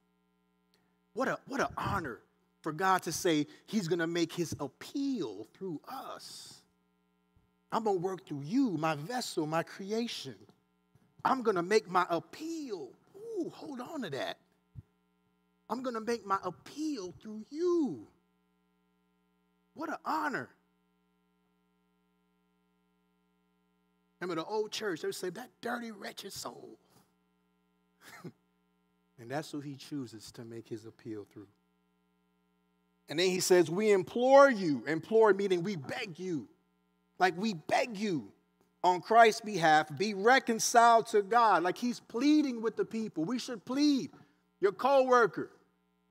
What a what an honor for God to say he's gonna make his appeal through us. I'm gonna work through you, my vessel, my creation. I'm gonna make my appeal. Ooh, hold on to that. I'm going to make my appeal through you. What an honor. Remember the old church, they would say, that dirty, wretched soul. [laughs] and that's who he chooses to make his appeal through. And then he says, We implore you. Implore meaning we beg you. Like we beg you on Christ's behalf, be reconciled to God. Like he's pleading with the people. We should plead. Your co worker,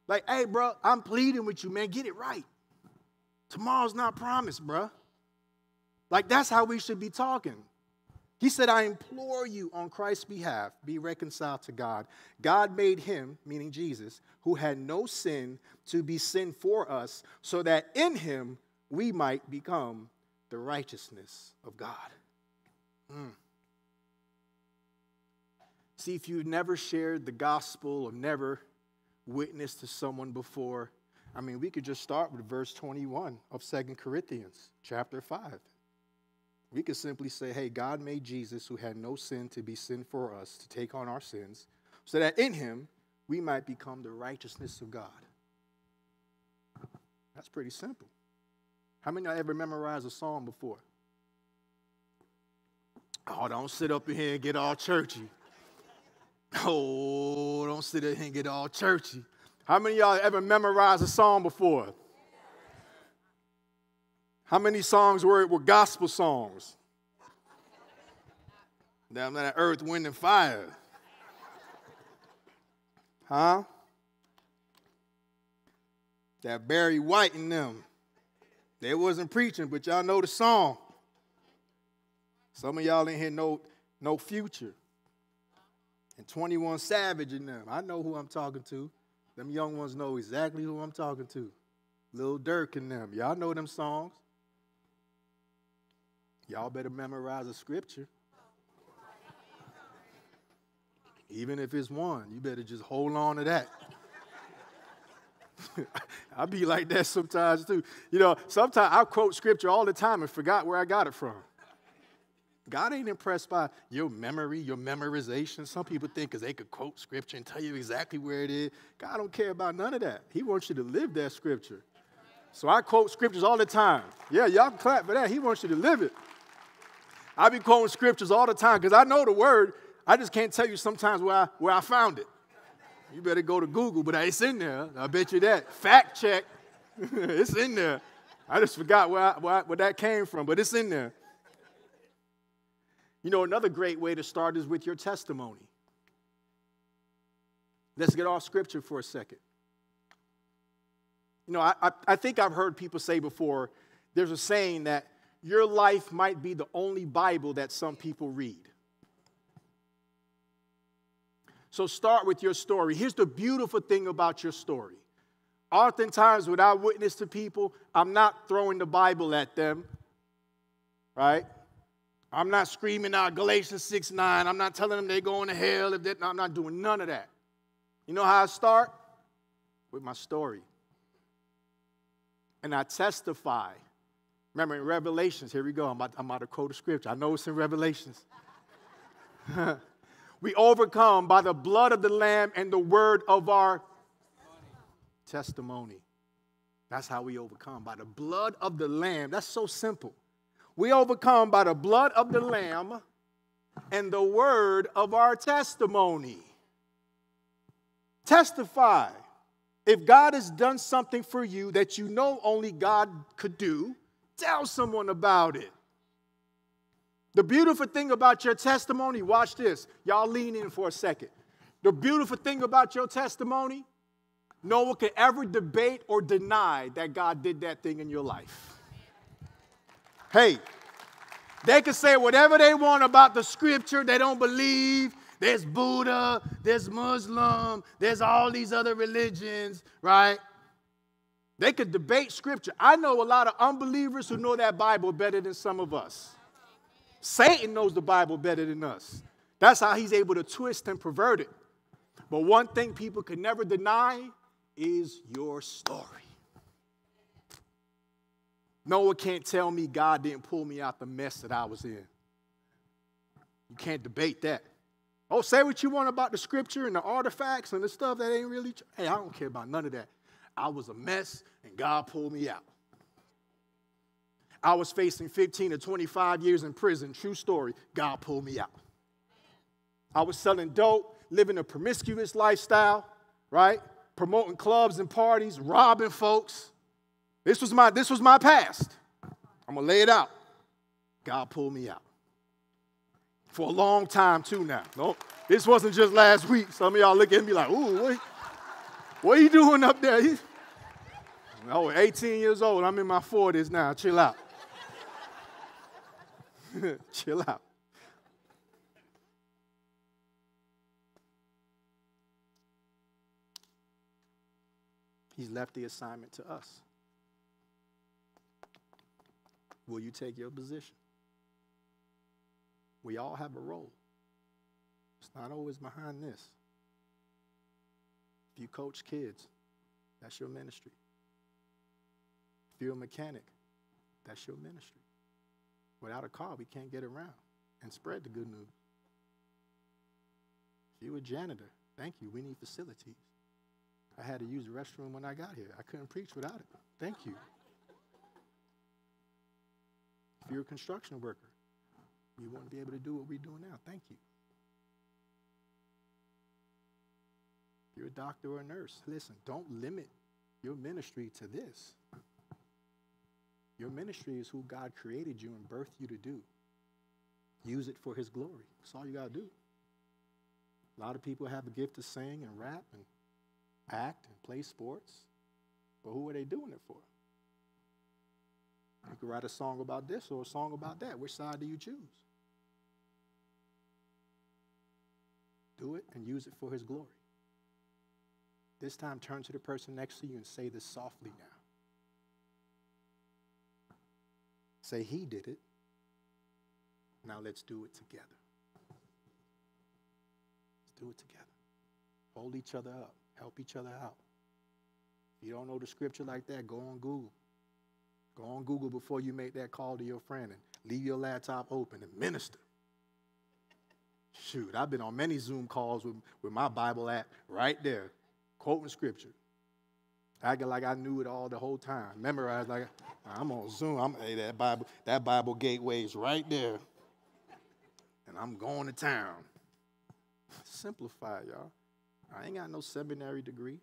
like, hey, bro, I'm pleading with you, man. Get it right. Tomorrow's not promised, bro. Like, that's how we should be talking. He said, I implore you on Christ's behalf, be reconciled to God. God made him, meaning Jesus, who had no sin, to be sin for us, so that in him we might become the righteousness of God. Mm. See, if you've never shared the gospel or never witnessed to someone before, I mean, we could just start with verse 21 of Second Corinthians chapter 5. We could simply say, hey, God made Jesus, who had no sin, to be sin for us, to take on our sins, so that in him we might become the righteousness of God. That's pretty simple. How many of y'all ever memorized a song before? Oh, don't sit up in here and get all churchy. Oh, don't sit up here and get all churchy. How many y'all ever memorized a song before? How many songs were, it were gospel songs? Damn that earth, wind, and fire. Huh? That Barry White and them. They wasn't preaching, but y'all know the song. Some of y'all in here know no Future and 21 Savage in them. I know who I'm talking to. Them young ones know exactly who I'm talking to. Lil Durk and them. Y'all know them songs. Y'all better memorize a scripture. Even if it's one, you better just hold on to that. [laughs] I be like that sometimes too. You know, sometimes I quote scripture all the time and forgot where I got it from. God ain't impressed by your memory, your memorization. Some people think because they could quote scripture and tell you exactly where it is. God don't care about none of that. He wants you to live that scripture. So I quote scriptures all the time. Yeah, y'all clap for that. He wants you to live it. I be quoting scriptures all the time because I know the word. I just can't tell you sometimes where I, where I found it. You better go to Google, but it's in there. I bet you that. Fact check. [laughs] it's in there. I just forgot where, I, where, where that came from, but it's in there. You know, another great way to start is with your testimony. Let's get off scripture for a second. You know, I, I, I think I've heard people say before there's a saying that your life might be the only Bible that some people read. So start with your story. Here's the beautiful thing about your story. Oftentimes, when I witness to people, I'm not throwing the Bible at them, right? I'm not screaming out Galatians 6 9. I'm not telling them they're going to hell. If I'm not doing none of that. You know how I start? With my story. And I testify. Remember in Revelations, here we go. I'm about, I'm about to quote a scripture. I know it's in Revelations. [laughs] we overcome by the blood of the Lamb and the word of our testimony. That's how we overcome by the blood of the Lamb. That's so simple. We overcome by the blood of the Lamb and the word of our testimony. Testify. If God has done something for you that you know only God could do, tell someone about it. The beautiful thing about your testimony, watch this. Y'all lean in for a second. The beautiful thing about your testimony, no one can ever debate or deny that God did that thing in your life. Hey, they can say whatever they want about the scripture. They don't believe. There's Buddha, there's Muslim, there's all these other religions, right? They could debate scripture. I know a lot of unbelievers who know that Bible better than some of us. Satan knows the Bible better than us. That's how he's able to twist and pervert it. But one thing people can never deny is your story. No one can't tell me God didn't pull me out the mess that I was in. You can't debate that. Oh, say what you want about the scripture and the artifacts and the stuff that ain't really. Hey, I don't care about none of that. I was a mess and God pulled me out. I was facing 15 to 25 years in prison. True story. God pulled me out. I was selling dope, living a promiscuous lifestyle, right? Promoting clubs and parties, robbing folks. This was my, this was my past. I'm going to lay it out. God pulled me out. For a long time, too, now. No, this wasn't just last week. Some of y'all look at me like, ooh, what, what are you doing up there? He's, oh, 18 years old. I'm in my 40s now. Chill out. [laughs] Chill out. He's left the assignment to us. Will you take your position? We all have a role. It's not always behind this. If you coach kids, that's your ministry. If you're a mechanic, that's your ministry. Without a car, we can't get around and spread the good news. If you're a janitor, thank you. We need facilities. I had to use the restroom when I got here. I couldn't preach without it. Thank you. If you're a construction worker, you wouldn't be able to do what we're doing now. Thank you. If you're a doctor or a nurse, listen, don't limit your ministry to this. Your ministry is who God created you and birthed you to do. Use it for His glory. That's all you got to do. A lot of people have the gift to sing and rap and act and play sports, but who are they doing it for? You could write a song about this or a song about that. Which side do you choose? Do it and use it for His glory. This time, turn to the person next to you and say this softly now. Say, He did it, Now let's do it together. Let's do it together. Hold each other up, help each other out. If you don't know the scripture like that, go on Google. Go on Google before you make that call to your friend and leave your laptop open and minister. Shoot, I've been on many Zoom calls with, with my Bible app right there, quoting scripture. Acting like I knew it all the whole time. Memorized like I'm on Zoom. I'm hey, that Bible, that Bible gateway is right there. And I'm going to town. Simplify, y'all. I ain't got no seminary degree.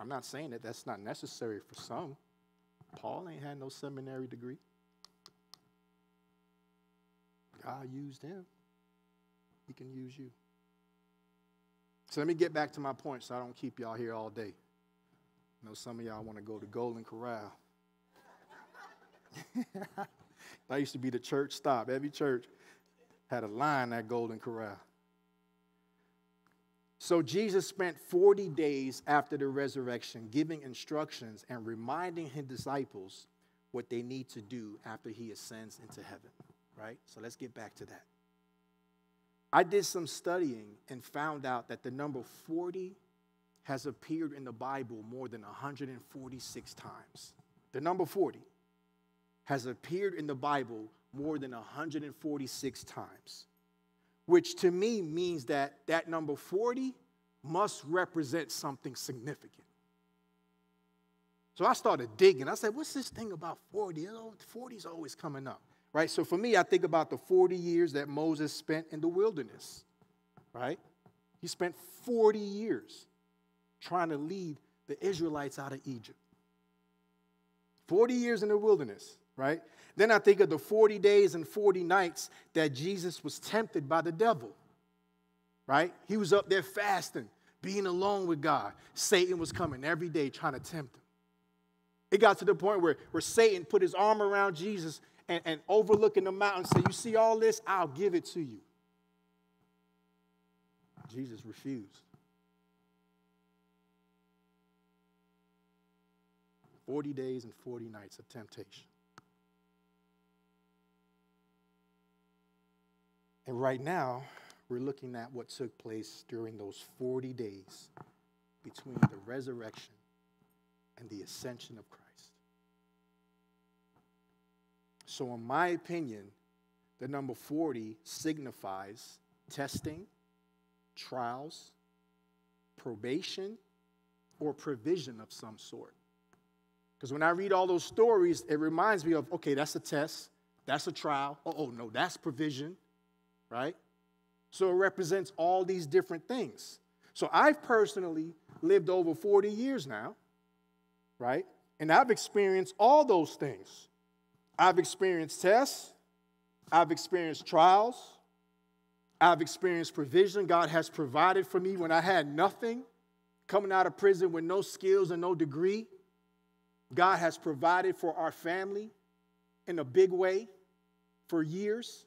I'm not saying that that's not necessary for some. Paul ain't had no seminary degree. God used him. He can use you. So let me get back to my point so I don't keep y'all here all day. Know some of y'all want to go to Golden Corral. [laughs] that used to be the church stop. Every church had a line at Golden Corral. So Jesus spent 40 days after the resurrection giving instructions and reminding his disciples what they need to do after he ascends into heaven, right? So let's get back to that. I did some studying and found out that the number 40 has appeared in the Bible more than 146 times. The number 40 has appeared in the Bible more than 146 times which to me means that that number 40 must represent something significant. So I started digging. I said, what's this thing about 40? You know, 40 is always coming up, right? So for me, I think about the 40 years that Moses spent in the wilderness, right? He spent 40 years trying to lead the Israelites out of Egypt. 40 years in the wilderness, right? Then I think of the 40 days and 40 nights that Jesus was tempted by the devil, right? He was up there fasting, being alone with God. Satan was coming every day trying to tempt him. It got to the point where, where Satan put his arm around Jesus and, and overlooking the mountain said, You see all this? I'll give it to you. Jesus refused. 40 days and 40 nights of temptation. And right now, we're looking at what took place during those 40 days between the resurrection and the ascension of Christ. So, in my opinion, the number 40 signifies testing, trials, probation, or provision of some sort. Because when I read all those stories, it reminds me of okay, that's a test, that's a trial. Oh, oh no, that's provision, right? So it represents all these different things. So I've personally lived over 40 years now, right? And I've experienced all those things. I've experienced tests, I've experienced trials, I've experienced provision. God has provided for me when I had nothing, coming out of prison with no skills and no degree. God has provided for our family in a big way for years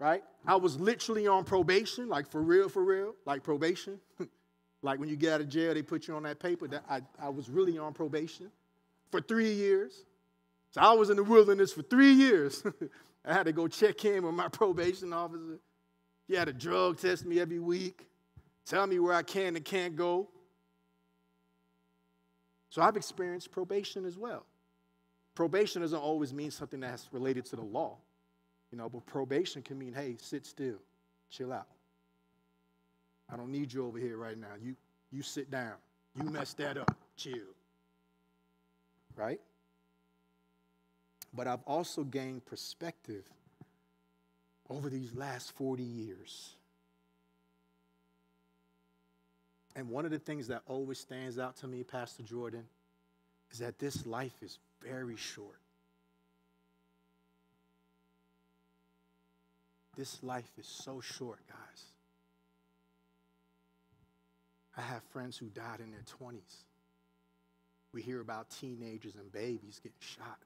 right? I was literally on probation, like for real, for real, like probation. [laughs] like when you get out of jail, they put you on that paper. That I, I was really on probation for three years. So I was in the wilderness for three years. [laughs] I had to go check in with my [laughs] probation officer. He had to drug test me every week, tell me where I can and can't go. So I've experienced probation as well. Probation doesn't always mean something that's related to the law. You know, but probation can mean, hey, sit still, chill out. I don't need you over here right now. You, you sit down. You messed that up. Chill. Right? But I've also gained perspective over these last 40 years. And one of the things that always stands out to me, Pastor Jordan, is that this life is very short. This life is so short, guys. I have friends who died in their 20s. We hear about teenagers and babies getting shot.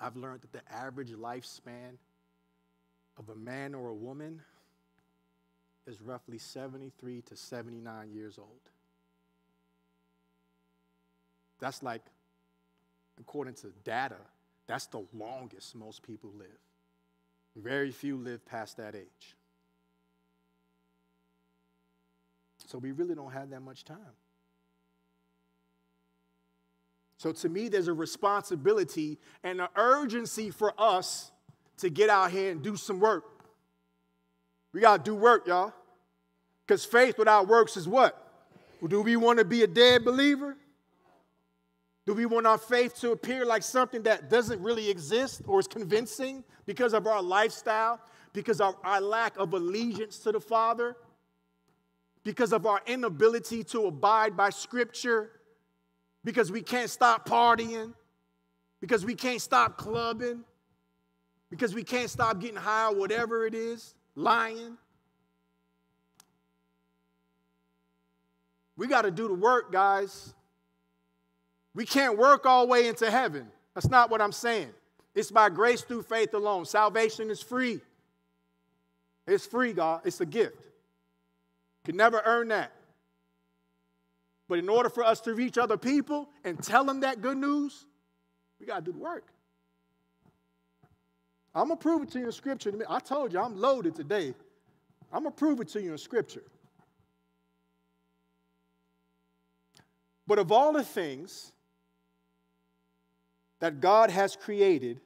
I've learned that the average lifespan of a man or a woman is roughly 73 to 79 years old. That's like according to data, that's the longest most people live. Very few live past that age. So we really don't have that much time. So to me, there's a responsibility and an urgency for us to get out here and do some work. We got to do work, y'all. Because faith without works is what? Do we want to be a dead believer? Do we want our faith to appear like something that doesn't really exist or is convincing because of our lifestyle, because of our lack of allegiance to the Father, because of our inability to abide by Scripture, because we can't stop partying, because we can't stop clubbing, because we can't stop getting high or whatever it is, lying? We got to do the work, guys. We can't work our way into heaven. That's not what I'm saying. It's by grace through faith alone. Salvation is free. It's free, God. It's a gift. Can never earn that. But in order for us to reach other people and tell them that good news, we got to do the work. I'm going to prove it to you in Scripture. I told you I'm loaded today. I'm going to prove it to you in Scripture. But of all the things that God has created,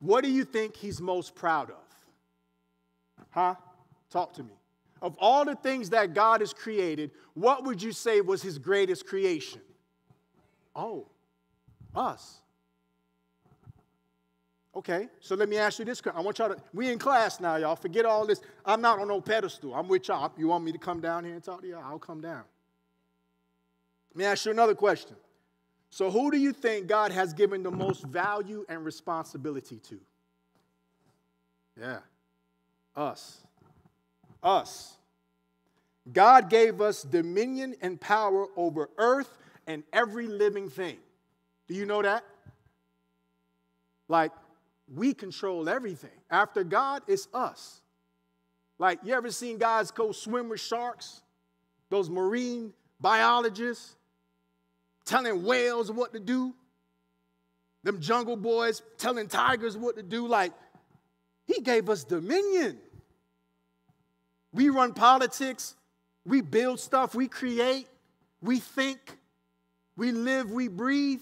what do you think He's most proud of? Huh? Talk to me. Of all the things that God has created, what would you say was His greatest creation? Oh, us. Okay, so let me ask you this. I want y'all to, we in class now, y'all. Forget all this. I'm not on no pedestal. I'm with y'all. You want me to come down here and talk to y'all? I'll come down. Let me ask you another question. So, who do you think God has given the most value and responsibility to? Yeah, us. Us. God gave us dominion and power over earth and every living thing. Do you know that? Like, we control everything. After God, it's us. Like, you ever seen guys go swim with sharks? Those marine biologists telling whales what to do. Them jungle boys telling tigers what to do. Like, he gave us dominion. We run politics, we build stuff, we create, we think, we live, we breathe.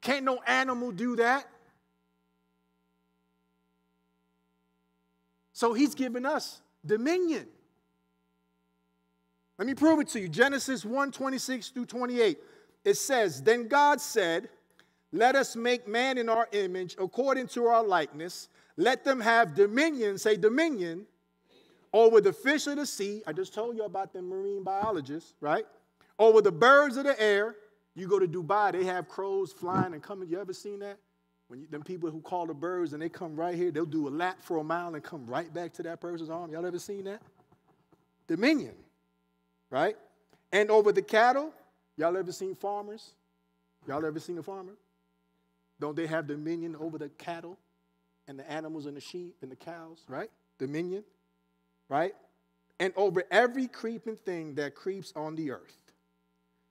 Can't no animal do that. So he's given us dominion. Let me prove it to you. Genesis 1 26 through 28. It says, Then God said, Let us make man in our image, according to our likeness. Let them have dominion, say dominion, over the fish of the sea. I just told you about the marine biologists, right? Over the birds of the air. You go to Dubai, they have crows flying and coming. You ever seen that? When you, them people who call the birds and they come right here, they'll do a lap for a mile and come right back to that person's arm. Y'all ever seen that? Dominion, right? And over the cattle, y'all ever seen farmers? Y'all ever seen a farmer? Don't they have dominion over the cattle and the animals and the sheep and the cows, right? Dominion, right? And over every creeping thing that creeps on the earth.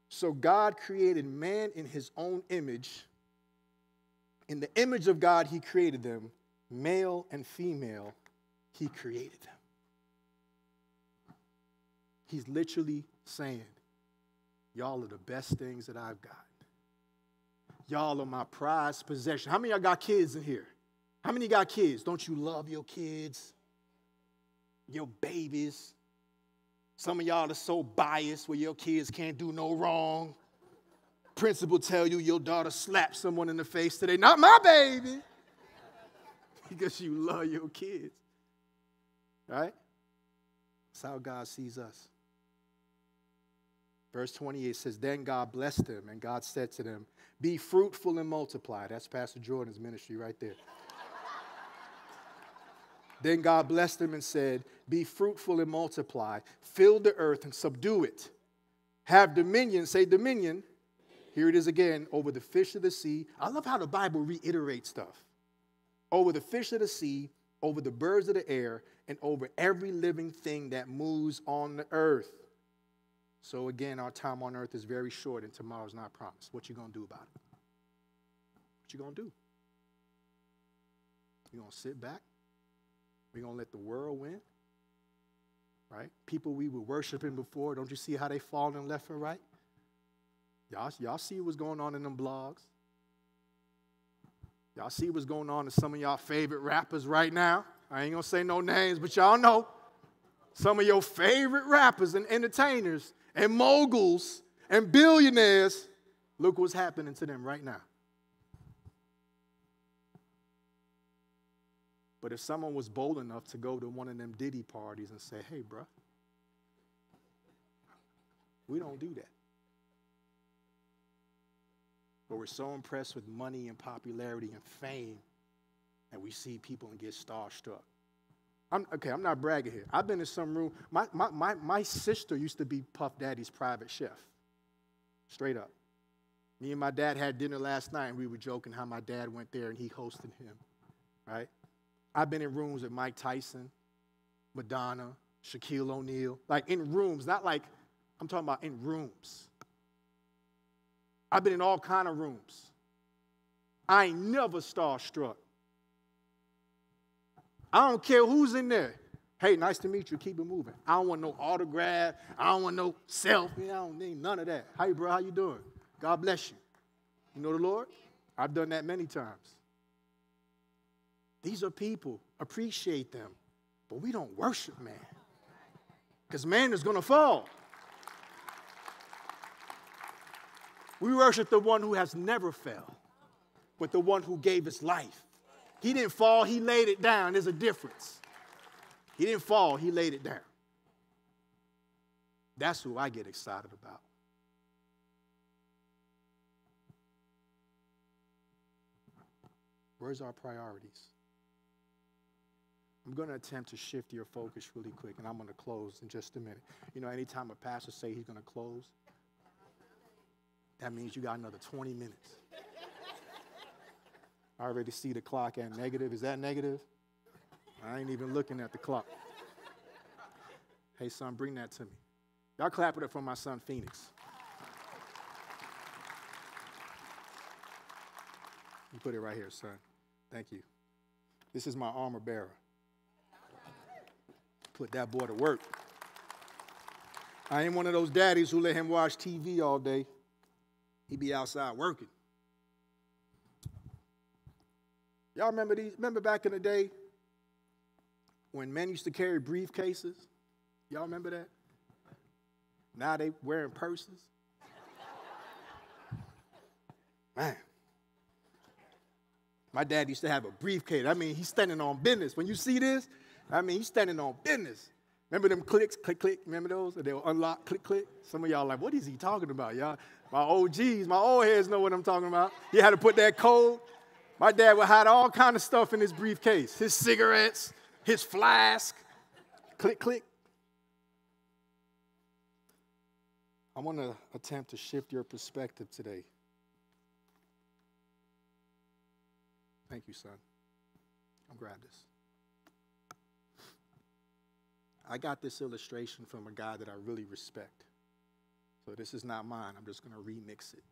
So God created man in his own image in the image of God, He created them, male and female, He created them. He's literally saying, Y'all are the best things that I've got. Y'all are my prized possession. How many y'all got kids in here? How many got kids? Don't you love your kids? Your babies? Some of y'all are so biased where your kids can't do no wrong principal tell you your daughter slapped someone in the face today. Not my baby. [laughs] because you love your kids. Right? That's how God sees us. Verse 28 says, Then God blessed them, and God said to them, Be fruitful and multiply. That's Pastor Jordan's ministry right there. [laughs] then God blessed them and said, Be fruitful and multiply, fill the earth and subdue it. Have dominion, say dominion, here it is again over the fish of the sea. I love how the Bible reiterates stuff. Over the fish of the sea, over the birds of the air, and over every living thing that moves on the earth. So again, our time on earth is very short and tomorrow's not promised. What you going to do about it? What you gonna do? You gonna sit back? We gonna let the world win? Right? People we were worshiping before, don't you see how they falling left and right? Y'all, y'all see what's going on in them blogs? Y'all see what's going on in some of y'all favorite rappers right now? I ain't gonna say no names, but y'all know some of your favorite rappers and entertainers and moguls and billionaires. Look what's happening to them right now. But if someone was bold enough to go to one of them Diddy parties and say, hey, bruh, we don't do that. But we're so impressed with money and popularity and fame that we see people and get starstruck. I'm, okay, I'm not bragging here. I've been in some room. My, my, my, my sister used to be Puff Daddy's private chef. Straight up. Me and my dad had dinner last night, and we were joking how my dad went there and he hosted him, right? I've been in rooms with Mike Tyson, Madonna, Shaquille O'Neal, like in rooms, not like I'm talking about in rooms. I've been in all kind of rooms. I ain't never starstruck. I don't care who's in there. Hey, nice to meet you. Keep it moving. I don't want no autograph. I don't want no selfie. I don't need none of that. Hey, bro, how you doing? God bless you. You know the Lord? I've done that many times. These are people. Appreciate them. But we don't worship man. Because man is going to fall. We worship the one who has never fell, but the one who gave his life. He didn't fall, he laid it down. There's a difference. He didn't fall, he laid it down. That's who I get excited about. Where's our priorities? I'm going to attempt to shift your focus really quick, and I'm going to close in just a minute. You know, anytime a pastor say he's going to close, that means you got another 20 minutes. I already see the clock at negative. Is that negative? I ain't even looking at the clock. Hey, son, bring that to me. Y'all clap it up for my son, Phoenix. You put it right here, son. Thank you. This is my armor bearer. Put that boy to work. I ain't one of those daddies who let him watch TV all day. He be outside working. Y'all remember these? Remember back in the day when men used to carry briefcases? Y'all remember that? Now they wearing purses. Man. My dad used to have a briefcase. I mean, he's standing on business. When you see this, I mean, he's standing on business. Remember them clicks, click, click? Remember those? They'll unlock, click, click. Some of y'all like, what is he talking about, y'all? My OGs, my old heads know what I'm talking about. He had to put that code. My dad would hide all kind of stuff in his briefcase. His cigarettes, his flask. Click, click. I want to attempt to shift your perspective today. Thank you, son. I'll grab this. I got this illustration from a guy that I really respect. So this is not mine. I'm just going to remix it.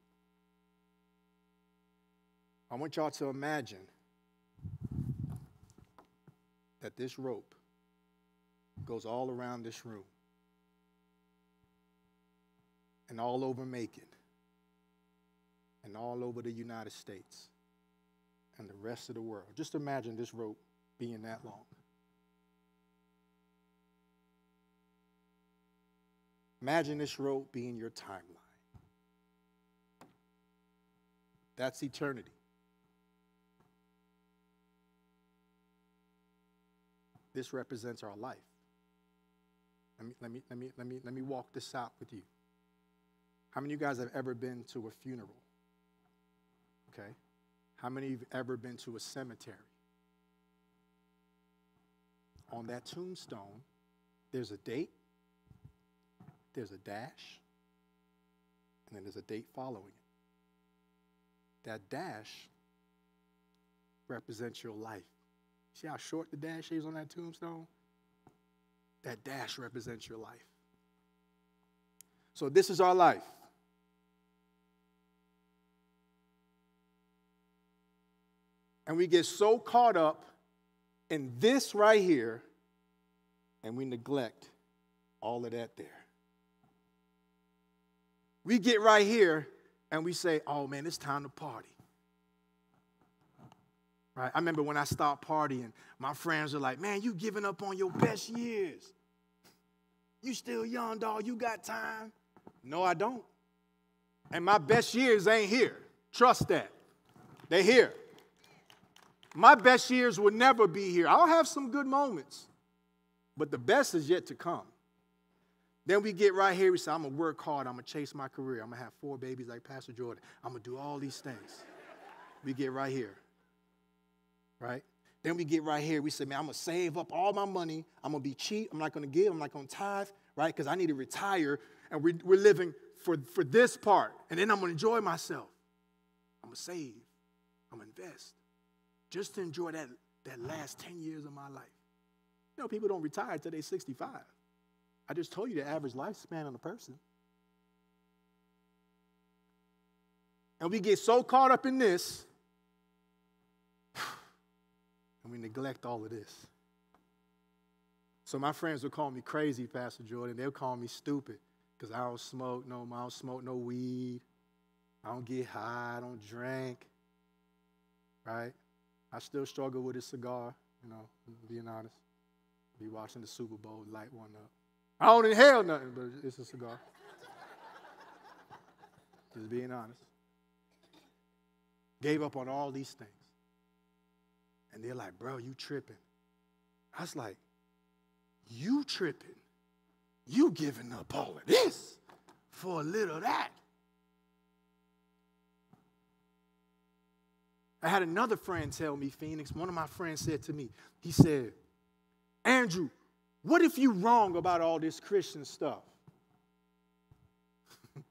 I want y'all to imagine that this rope goes all around this room and all over Macon and all over the United States and the rest of the world. Just imagine this rope being that long. Imagine this rope being your timeline. That's eternity. This represents our life. Let me, let me, let me, let me, let me walk this out with you. How many of you guys have ever been to a funeral? Okay. How many of you have ever been to a cemetery? On that tombstone, there's a date, there's a dash, and then there's a date following it. That dash represents your life. See how short the dash is on that tombstone? That dash represents your life. So this is our life. And we get so caught up in this right here, and we neglect all of that there. We get right here and we say, oh man, it's time to party. Right? I remember when I stopped partying, my friends were like, man, you giving up on your best years. You still young, dog. You got time. No, I don't. And my best years ain't here. Trust that. They're here. My best years will never be here. I'll have some good moments, but the best is yet to come. Then we get right here, we say, I'm gonna work hard, I'm gonna chase my career, I'm gonna have four babies like Pastor Jordan, I'm gonna do all these things. We get right here, right? Then we get right here, we say, man, I'm gonna save up all my money, I'm gonna be cheap, I'm not gonna give, I'm not gonna tithe, right? Because I need to retire, and we're, we're living for, for this part, and then I'm gonna enjoy myself. I'm gonna save, I'm gonna invest, just to enjoy that, that last 10 years of my life. You know, people don't retire until they're 65. I just told you the average lifespan of a person. And we get so caught up in this, [sighs] and we neglect all of this. So my friends would call me crazy, Pastor Jordan. They'll call me stupid because I don't smoke no, I don't smoke no weed. I don't get high. I don't drink. Right? I still struggle with a cigar. You know, being honest. Be watching the Super Bowl, light one up. I don't inhale nothing, but it's a cigar. Just being honest. Gave up on all these things. And they're like, bro, you tripping. I was like, you tripping. You giving up all of this for a little of that. I had another friend tell me, Phoenix, one of my friends said to me, he said, Andrew, what if you're wrong about all this Christian stuff? [laughs]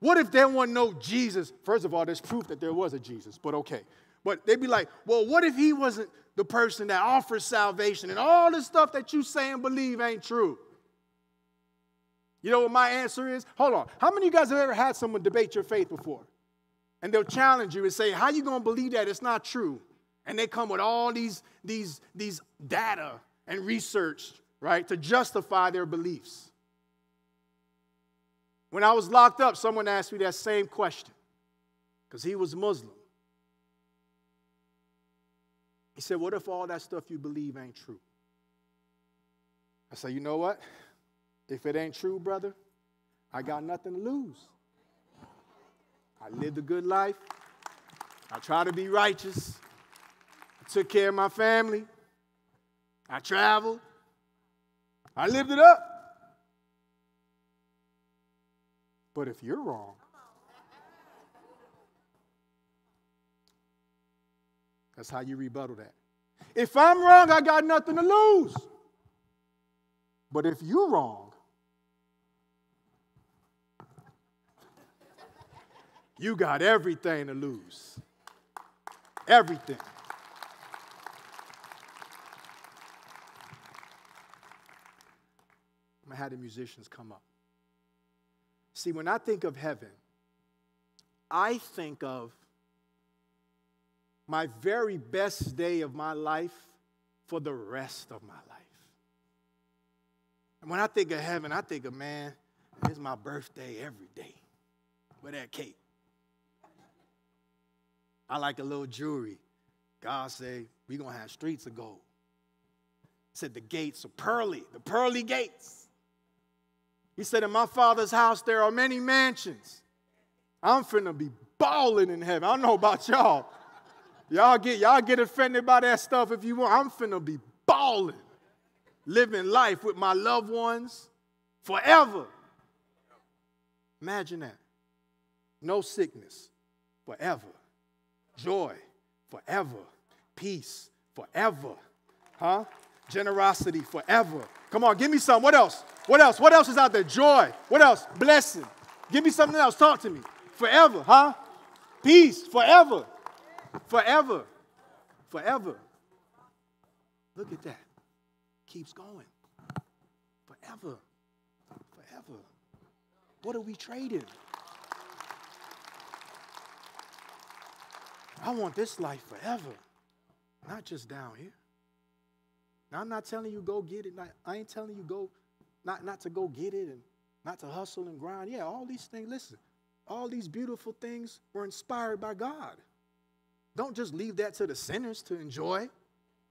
what if there wasn't no Jesus? First of all, there's proof that there was a Jesus, but okay. But they'd be like, well, what if he wasn't the person that offers salvation and all the stuff that you say and believe ain't true? You know what my answer is? Hold on. How many of you guys have ever had someone debate your faith before? And they'll challenge you and say, How you gonna believe that? It's not true. And they come with all these, these, these data and research right, to justify their beliefs. When I was locked up, someone asked me that same question because he was Muslim. He said, What if all that stuff you believe ain't true? I said, You know what? If it ain't true, brother, I got nothing to lose. I lived a good life. I tried to be righteous. I took care of my family. I traveled. I lived it up. But if you're wrong, that's how you rebuttal that. If I'm wrong, I got nothing to lose. But if you're wrong, you got everything to lose. Everything. To have the musicians come up. See, when I think of heaven, I think of my very best day of my life for the rest of my life. And when I think of heaven, I think of, man, it's my birthday every day with that cake. I like a little jewelry. God said, we're going to have streets of gold. said the gates are pearly, the pearly gates. He said, In my father's house there are many mansions. I'm finna be balling in heaven. I don't know about y'all. Y'all get, y'all get offended by that stuff if you want. I'm finna be balling, living life with my loved ones forever. Imagine that. No sickness forever. Joy forever. Peace forever. Huh? Generosity forever. Come on, give me some. What else? What else? What else is out there? Joy. What else? Blessing. Give me something else. Talk to me. Forever, huh? Peace. Forever. Forever. Forever. Look at that. Keeps going. Forever. Forever. What are we trading? I want this life forever. Not just down here. Now, I'm not telling you go get it. I ain't telling you go, not, not to go get it and not to hustle and grind. Yeah, all these things, listen, all these beautiful things were inspired by God. Don't just leave that to the sinners to enjoy.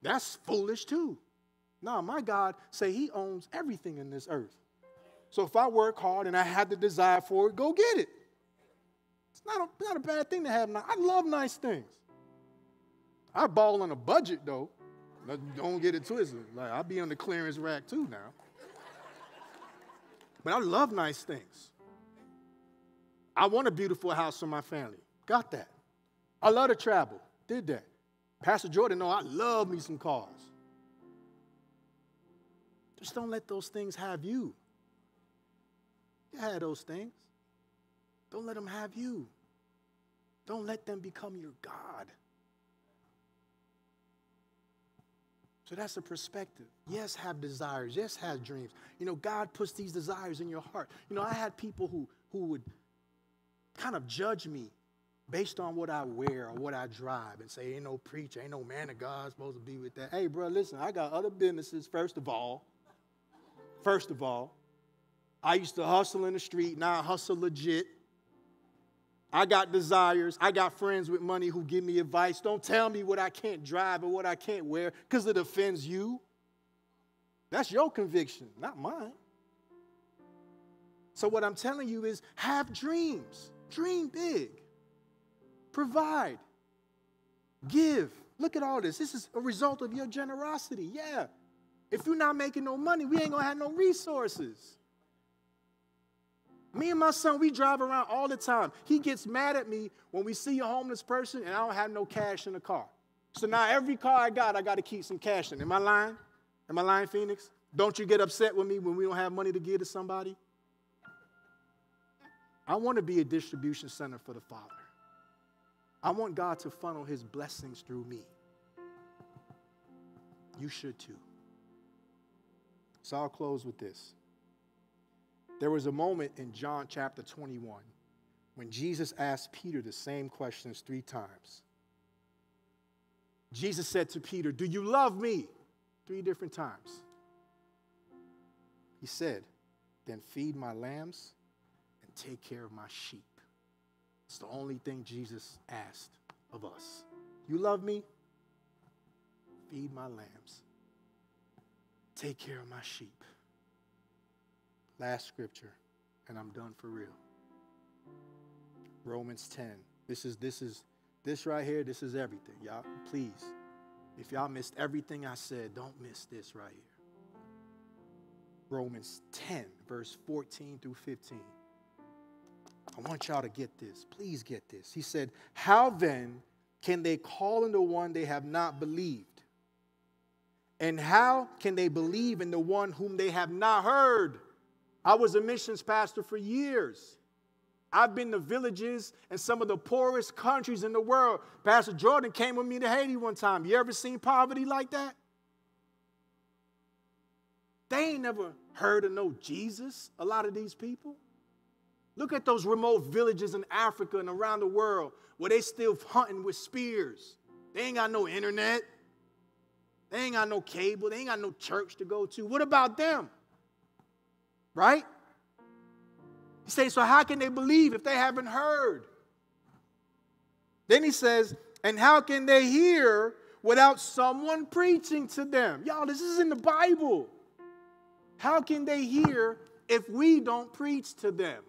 That's foolish too. No, my God say he owns everything in this earth. So if I work hard and I have the desire for it, go get it. It's not a, not a bad thing to have. I love nice things. I ball on a budget though. Don't get it twisted. Like I'll be on the clearance rack too now. But I love nice things. I want a beautiful house for my family. Got that. I love to travel. Did that. Pastor Jordan, know I love me some cars. Just don't let those things have you. You had those things. Don't let them have you. Don't let them become your God. So that's the perspective. Yes, have desires. Yes, have dreams. You know, God puts these desires in your heart. You know, I had people who, who would kind of judge me based on what I wear or what I drive and say, ain't no preacher, ain't no man of God supposed to be with that. Hey, bro, listen, I got other businesses, first of all. First of all, I used to hustle in the street, now I hustle legit. I got desires. I got friends with money who give me advice. Don't tell me what I can't drive or what I can't wear because it offends you. That's your conviction, not mine. So, what I'm telling you is have dreams, dream big, provide, give. Look at all this. This is a result of your generosity. Yeah. If you're not making no money, we ain't gonna have no resources. Me and my son, we drive around all the time. He gets mad at me when we see a homeless person and I don't have no cash in the car. So now every car I got, I got to keep some cash in. Am I lying? Am I lying, Phoenix? Don't you get upset with me when we don't have money to give to somebody? I want to be a distribution center for the Father. I want God to funnel his blessings through me. You should too. So I'll close with this. There was a moment in John chapter 21 when Jesus asked Peter the same questions three times. Jesus said to Peter, Do you love me? Three different times. He said, Then feed my lambs and take care of my sheep. It's the only thing Jesus asked of us. You love me? Feed my lambs. Take care of my sheep. Last scripture, and I'm done for real. Romans 10. This is this is this right here, this is everything. Y'all, please. If y'all missed everything I said, don't miss this right here. Romans 10, verse 14 through 15. I want y'all to get this. Please get this. He said, How then can they call in the one they have not believed? And how can they believe in the one whom they have not heard? I was a missions pastor for years. I've been to villages in some of the poorest countries in the world. Pastor Jordan came with me to Haiti one time. You ever seen poverty like that? They ain't never heard of no Jesus, a lot of these people. Look at those remote villages in Africa and around the world where they still hunting with spears. They ain't got no internet. They ain't got no cable. They ain't got no church to go to. What about them? Right? He says, so how can they believe if they haven't heard? Then he says, and how can they hear without someone preaching to them? Y'all, this is in the Bible. How can they hear if we don't preach to them?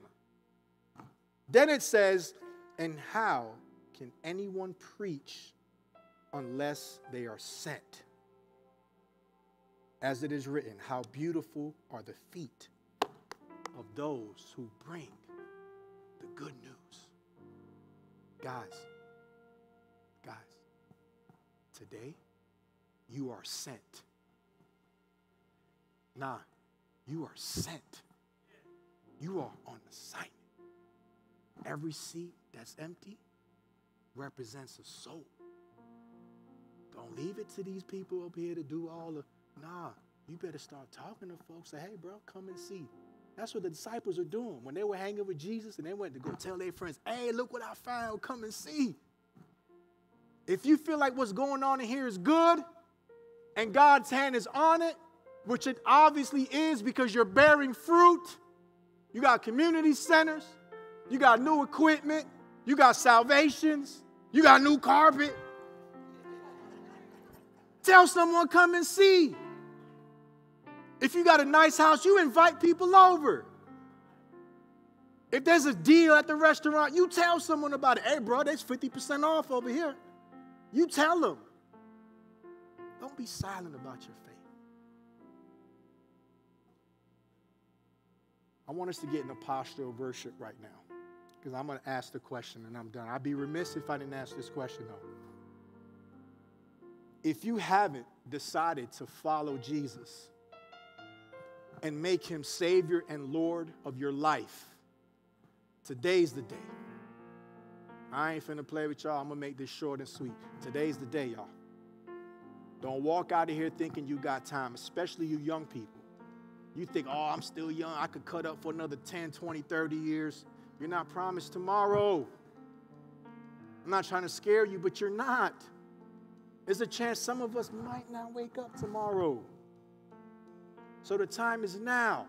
Then it says, and how can anyone preach unless they are sent? As it is written, how beautiful are the feet of those who bring the good news. Guys, guys, today you are sent. Nah, you are sent. You are on assignment. Every seat that's empty represents a soul. Don't leave it to these people up here to do all the, nah, you better start talking to folks. Say, hey, bro, come and see. That's what the disciples are doing. When they were hanging with Jesus and they went to go tell their friends, hey, look what I found, come and see. If you feel like what's going on in here is good and God's hand is on it, which it obviously is because you're bearing fruit, you got community centers, you got new equipment, you got salvations, you got new carpet. Tell someone, come and see. If you got a nice house, you invite people over. If there's a deal at the restaurant, you tell someone about it. Hey, bro, there's 50% off over here. You tell them. Don't be silent about your faith. I want us to get in a posture of worship right now because I'm going to ask the question and I'm done. I'd be remiss if I didn't ask this question though. If you haven't decided to follow Jesus and make him Savior and Lord of your life, today's the day. I ain't finna play with y'all. I'm gonna make this short and sweet. Today's the day, y'all. Don't walk out of here thinking you got time, especially you young people. You think, oh, I'm still young. I could cut up for another 10, 20, 30 years. You're not promised tomorrow. I'm not trying to scare you, but you're not. There's a chance some of us might not wake up tomorrow. So the time is now.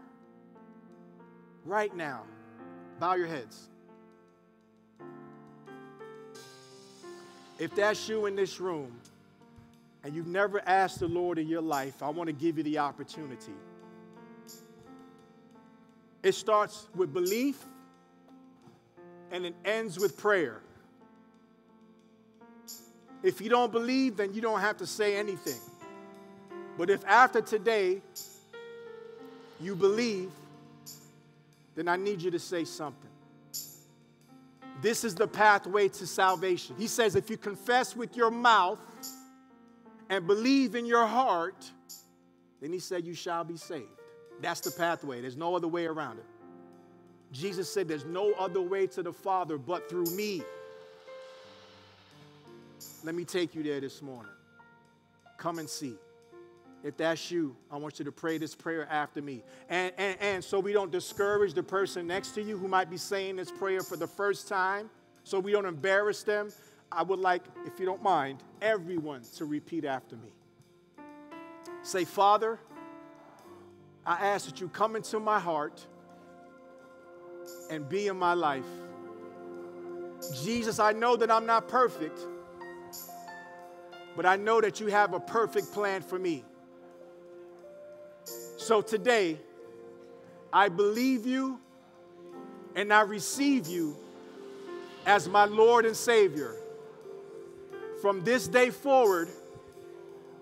Right now. Bow your heads. If that's you in this room and you've never asked the Lord in your life, I want to give you the opportunity. It starts with belief and it ends with prayer. If you don't believe, then you don't have to say anything. But if after today you believe, then I need you to say something. This is the pathway to salvation. He says, if you confess with your mouth and believe in your heart, then he said, you shall be saved. That's the pathway. There's no other way around it. Jesus said, There's no other way to the Father but through me. Let me take you there this morning. Come and see. If that's you, I want you to pray this prayer after me. And, and, and so we don't discourage the person next to you who might be saying this prayer for the first time, so we don't embarrass them, I would like, if you don't mind, everyone to repeat after me. Say, Father, I ask that you come into my heart and be in my life. Jesus, I know that I'm not perfect, but I know that you have a perfect plan for me. So today, I believe you and I receive you as my Lord and Savior. From this day forward,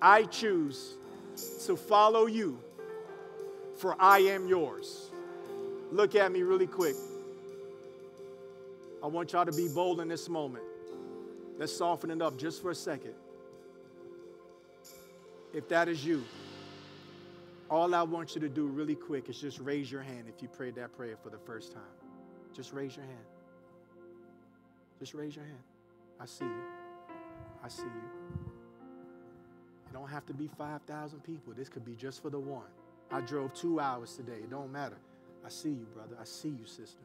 I choose to follow you, for I am yours. Look at me really quick. I want y'all to be bold in this moment. Let's soften it up just for a second. If that is you, all I want you to do really quick is just raise your hand if you prayed that prayer for the first time. Just raise your hand. Just raise your hand. I see you. I see you. It don't have to be 5,000 people. This could be just for the one. I drove two hours today. It don't matter. I see you, brother. I see you, sister.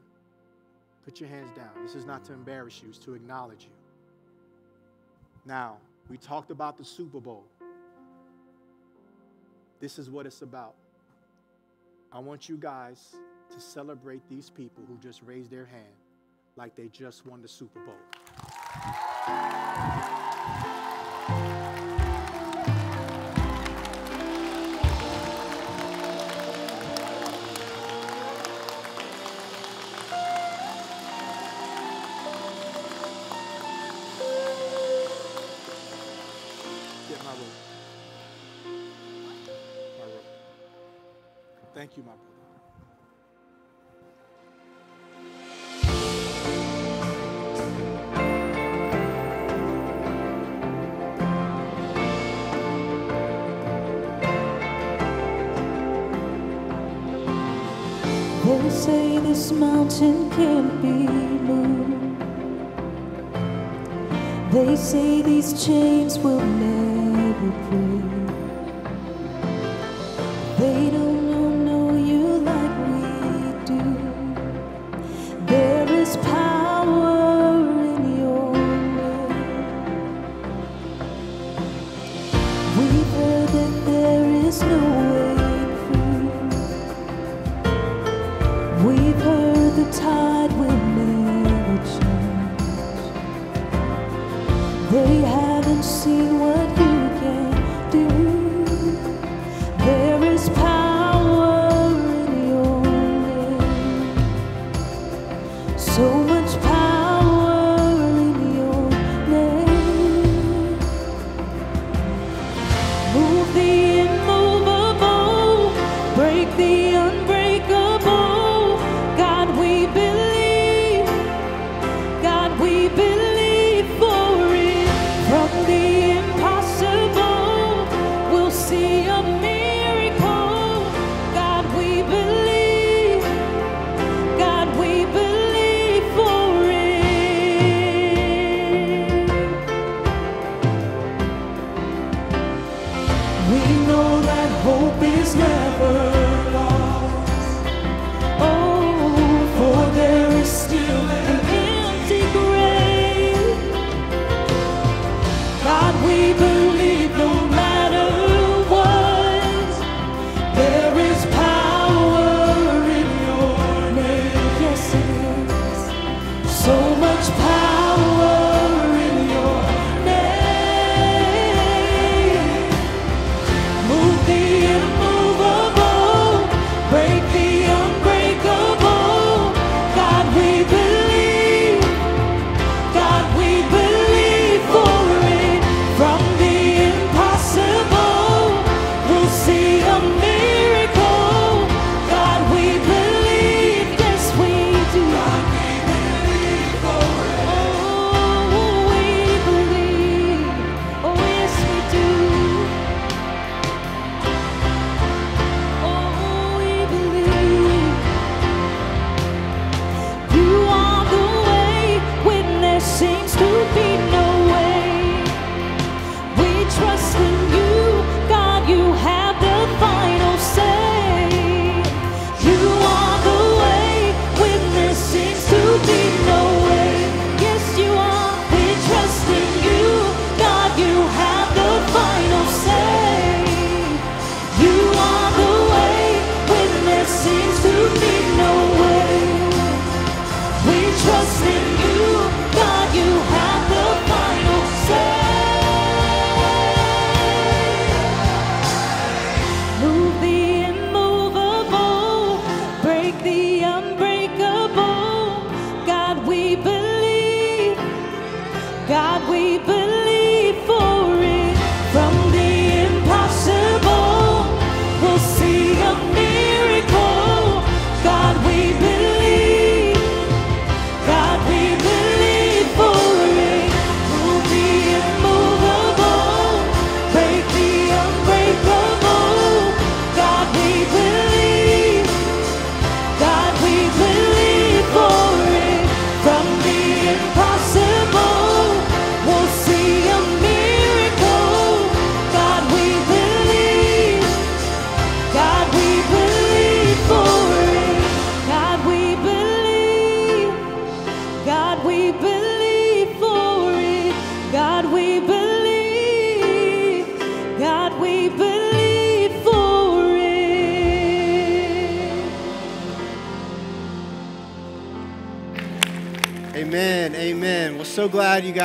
Put your hands down. This is not to embarrass you, it's to acknowledge you. Now, we talked about the Super Bowl. This is what it's about. I want you guys to celebrate these people who just raised their hand like they just won the Super Bowl. Thank you, my brother. They say this mountain can't be moved. They say these chains will never break. They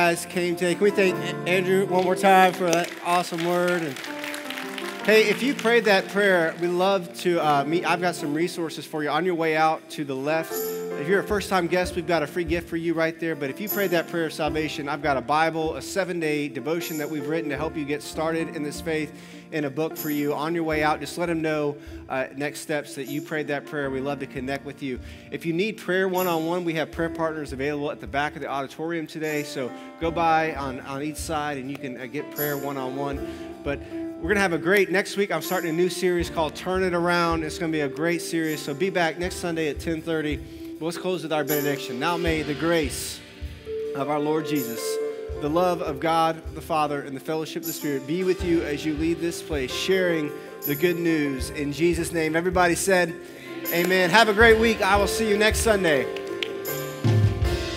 guys came today. Can we thank Andrew one more time for that awesome word? And hey, if you prayed that prayer, we love to uh, meet. I've got some resources for you on your way out to the left. If you're a first time guest, we've got a free gift for you right there. But if you prayed that prayer of salvation, I've got a Bible, a seven day devotion that we've written to help you get started in this faith, and a book for you on your way out. Just let them know uh, next steps that you prayed that prayer. We love to connect with you. If you need prayer one on one, we have prayer partners available at the back of the auditorium today. So go by on, on each side and you can uh, get prayer one on one. But we're going to have a great next week. I'm starting a new series called Turn It Around. It's going to be a great series. So be back next Sunday at 10:30. But let's close with our benediction. Now may the grace of our Lord Jesus, the love of God the Father, and the fellowship of the Spirit be with you as you lead this place, sharing the good news in Jesus' name. Everybody said, Amen. Have a great week. I will see you next Sunday.